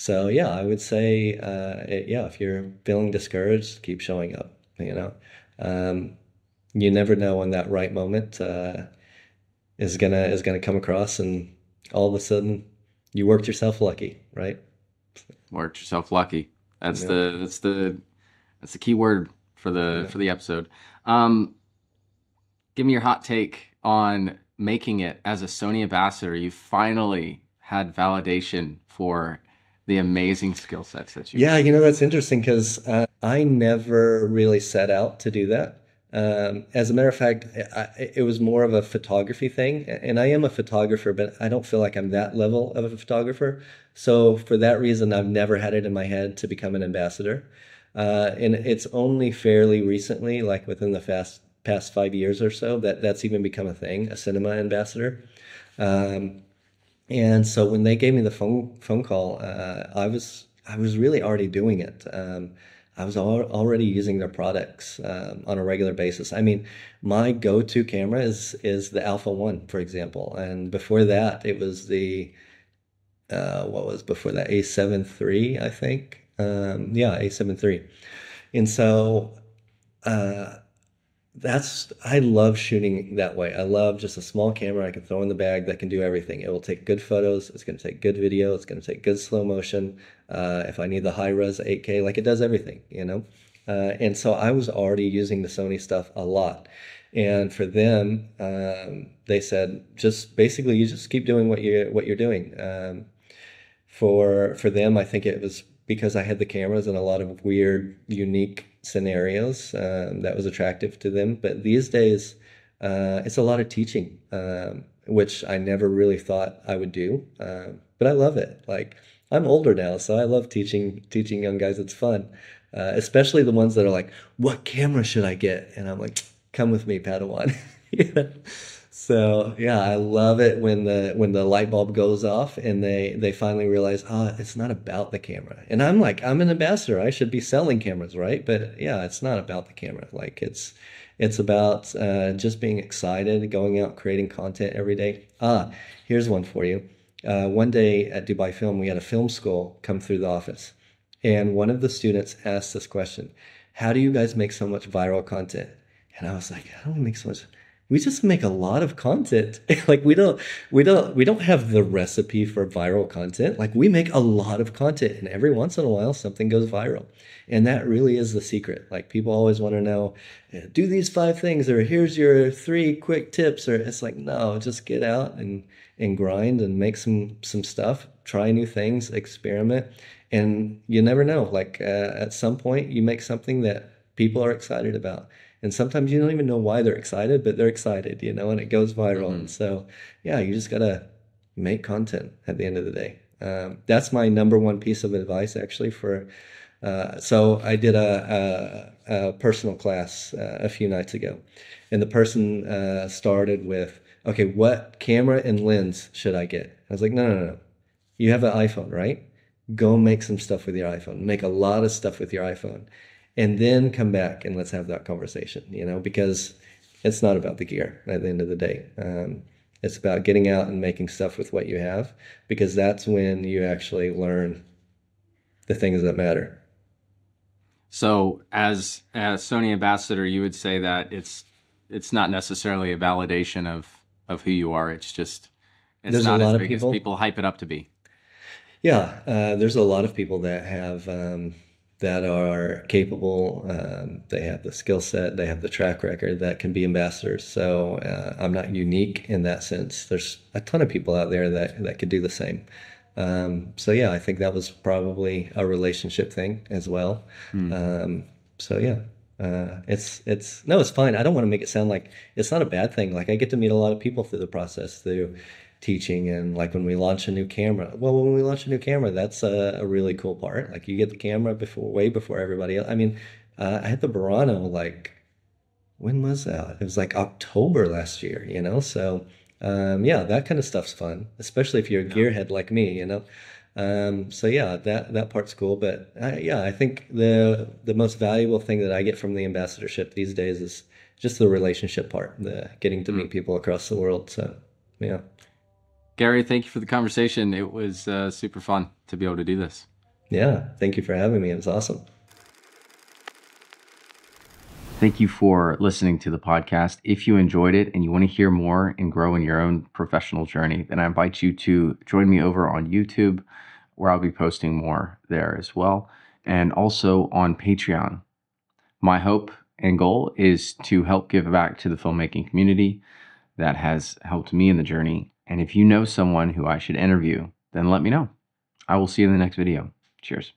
So yeah, I would say, uh, it- yeah, if you're feeling discouraged, keep showing up. You know, um, you never know when that right moment uh, is gonna is gonna come across, and all of a sudden, you worked yourself lucky, right? Worked yourself lucky. That's Yeah. the that's the that's the key word for the Yeah. for the episode. Um, give me your hot take on making it as a Sony ambassador. You finally had validation for the amazing skill sets that you. Yeah, you know, that's interesting because uh, I never really set out to do that. Um, as a matter of fact, I, it was more of a photography thing. And I am a photographer, but I don't feel like I'm that level of a photographer. So for that reason, I've never had it in my head to become an ambassador. Uh, and it's only fairly recently, like within the fast, past five years or so, that that's even become a thing, a cinema ambassador. Um, and so when they gave me the phone phone call, uh, I was I was really already doing it. Um, I was al already using their products um, on a regular basis. I mean, my go-to camera is is the Alpha One, for example, and before that, it was the uh, what was before that A7 III, I think. Um, yeah, A7 III. And so uh, that's I love shooting that way. I love just a small camera I can throw in the bag that can do everything. It will take good photos. It's going to take good video. It's going to take good slow motion. Uh, if I need the high res 8K, like it does everything, you know. Uh, and so I was already using the Sony stuff a lot. And for them, um, they said just basically you just keep doing what you what you're doing. Um, for for them, I think it was because I had the cameras in a lot of weird, unique scenarios um, that was attractive to them. But these days, uh, it's a lot of teaching, um, which I never really thought I would do. Um, but I love it. Like I'm older now, so I love teaching teaching young guys. It's fun, uh, especially the ones that are like, "What camera should I get?" And I'm like, "Come with me, Padawan." So yeah, I love it when the when the light bulb goes off and they they finally realize, oh, it's not about the camera. And I'm like, I'm an ambassador. I should be selling cameras, right? But yeah, it's not about the camera. Like it's it's about uh, just being excited, going out, creating content every day. Ah, here's one for you. Uh, one day at Dubai Film, we had a film school come through the office, and one of the students asked this question: How do you guys make so much viral content? And I was like, I don't make so much we just make a lot of content. Like we don't we don't we don't have the recipe for viral content. Like we make a lot of content and every once in a while something goes viral. And that really is the secret. Like people always want to know do these five things or here's your three quick tips or it's like no just get out and and grind and make some some stuff try new things experiment and you never know. Like uh, at some point you make something that people are excited about and sometimes you don't even know why they're excited, but they're excited, you know, and it goes viral. And so, yeah, you just gotta make content at the end of the day. Um, that's my number one piece of advice, actually. For uh, so I did a, a, a personal class uh, a few nights ago, and the person uh, started with, "Okay, what camera and lens should I get?" I was like, "No, no, no. You have an iPhone, right? Go make some stuff with your iPhone. Make a lot of stuff with your iPhone." And then come back and let's have that conversation, you know, because it's not about the gear at the end of the day. Um, it's about getting out and making stuff with what you have, because that's when you actually learn the things that matter. So, as a Sony ambassador, you would say that it's it's not necessarily a validation of of who you are. It's just it's There's a not lot as of big people- as people hype it up to be. Yeah, uh, there's a lot of people that have um, that are capable. Um, they have the skill set, they have the track record that can be ambassadors. So uh, I'm not unique in that sense. There's a ton of people out there that that could do the same. Um, so yeah, I think that was probably a relationship thing as well. Um, so yeah. Uh, it's it's no, it's fine. I don't want to make it sound like it's not a bad thing. Like I get to meet a lot of people through the process, through teaching and like when we launch a new camera well when we launch a new camera that's a, a really cool part. Like you get the camera before way before everybody else i mean uh, i had the Burano like when was that? It was like october last year you know? So um, yeah that kind of stuff's fun especially if you're a gearhead like me you know? Um, so yeah that that part's cool but uh, yeah i think the the most valuable thing that i get from the ambassadorship these days is just the relationship part the getting to meet people across the world so yeah Gary, thank you for the conversation. It was uh, super fun to be able to do this. Yeah, thank you for having me. It was awesome. Thank you for listening to the podcast. If you enjoyed it and you want to hear more and grow in your own professional journey, then I invite you to join me over on YouTube, where I'll be posting more there as well, and also on Patreon. My hope and goal is to help give back to the filmmaking community that has helped me in the journey. And if you know someone who I should interview, then let me know. I will see you in the next video. Cheers.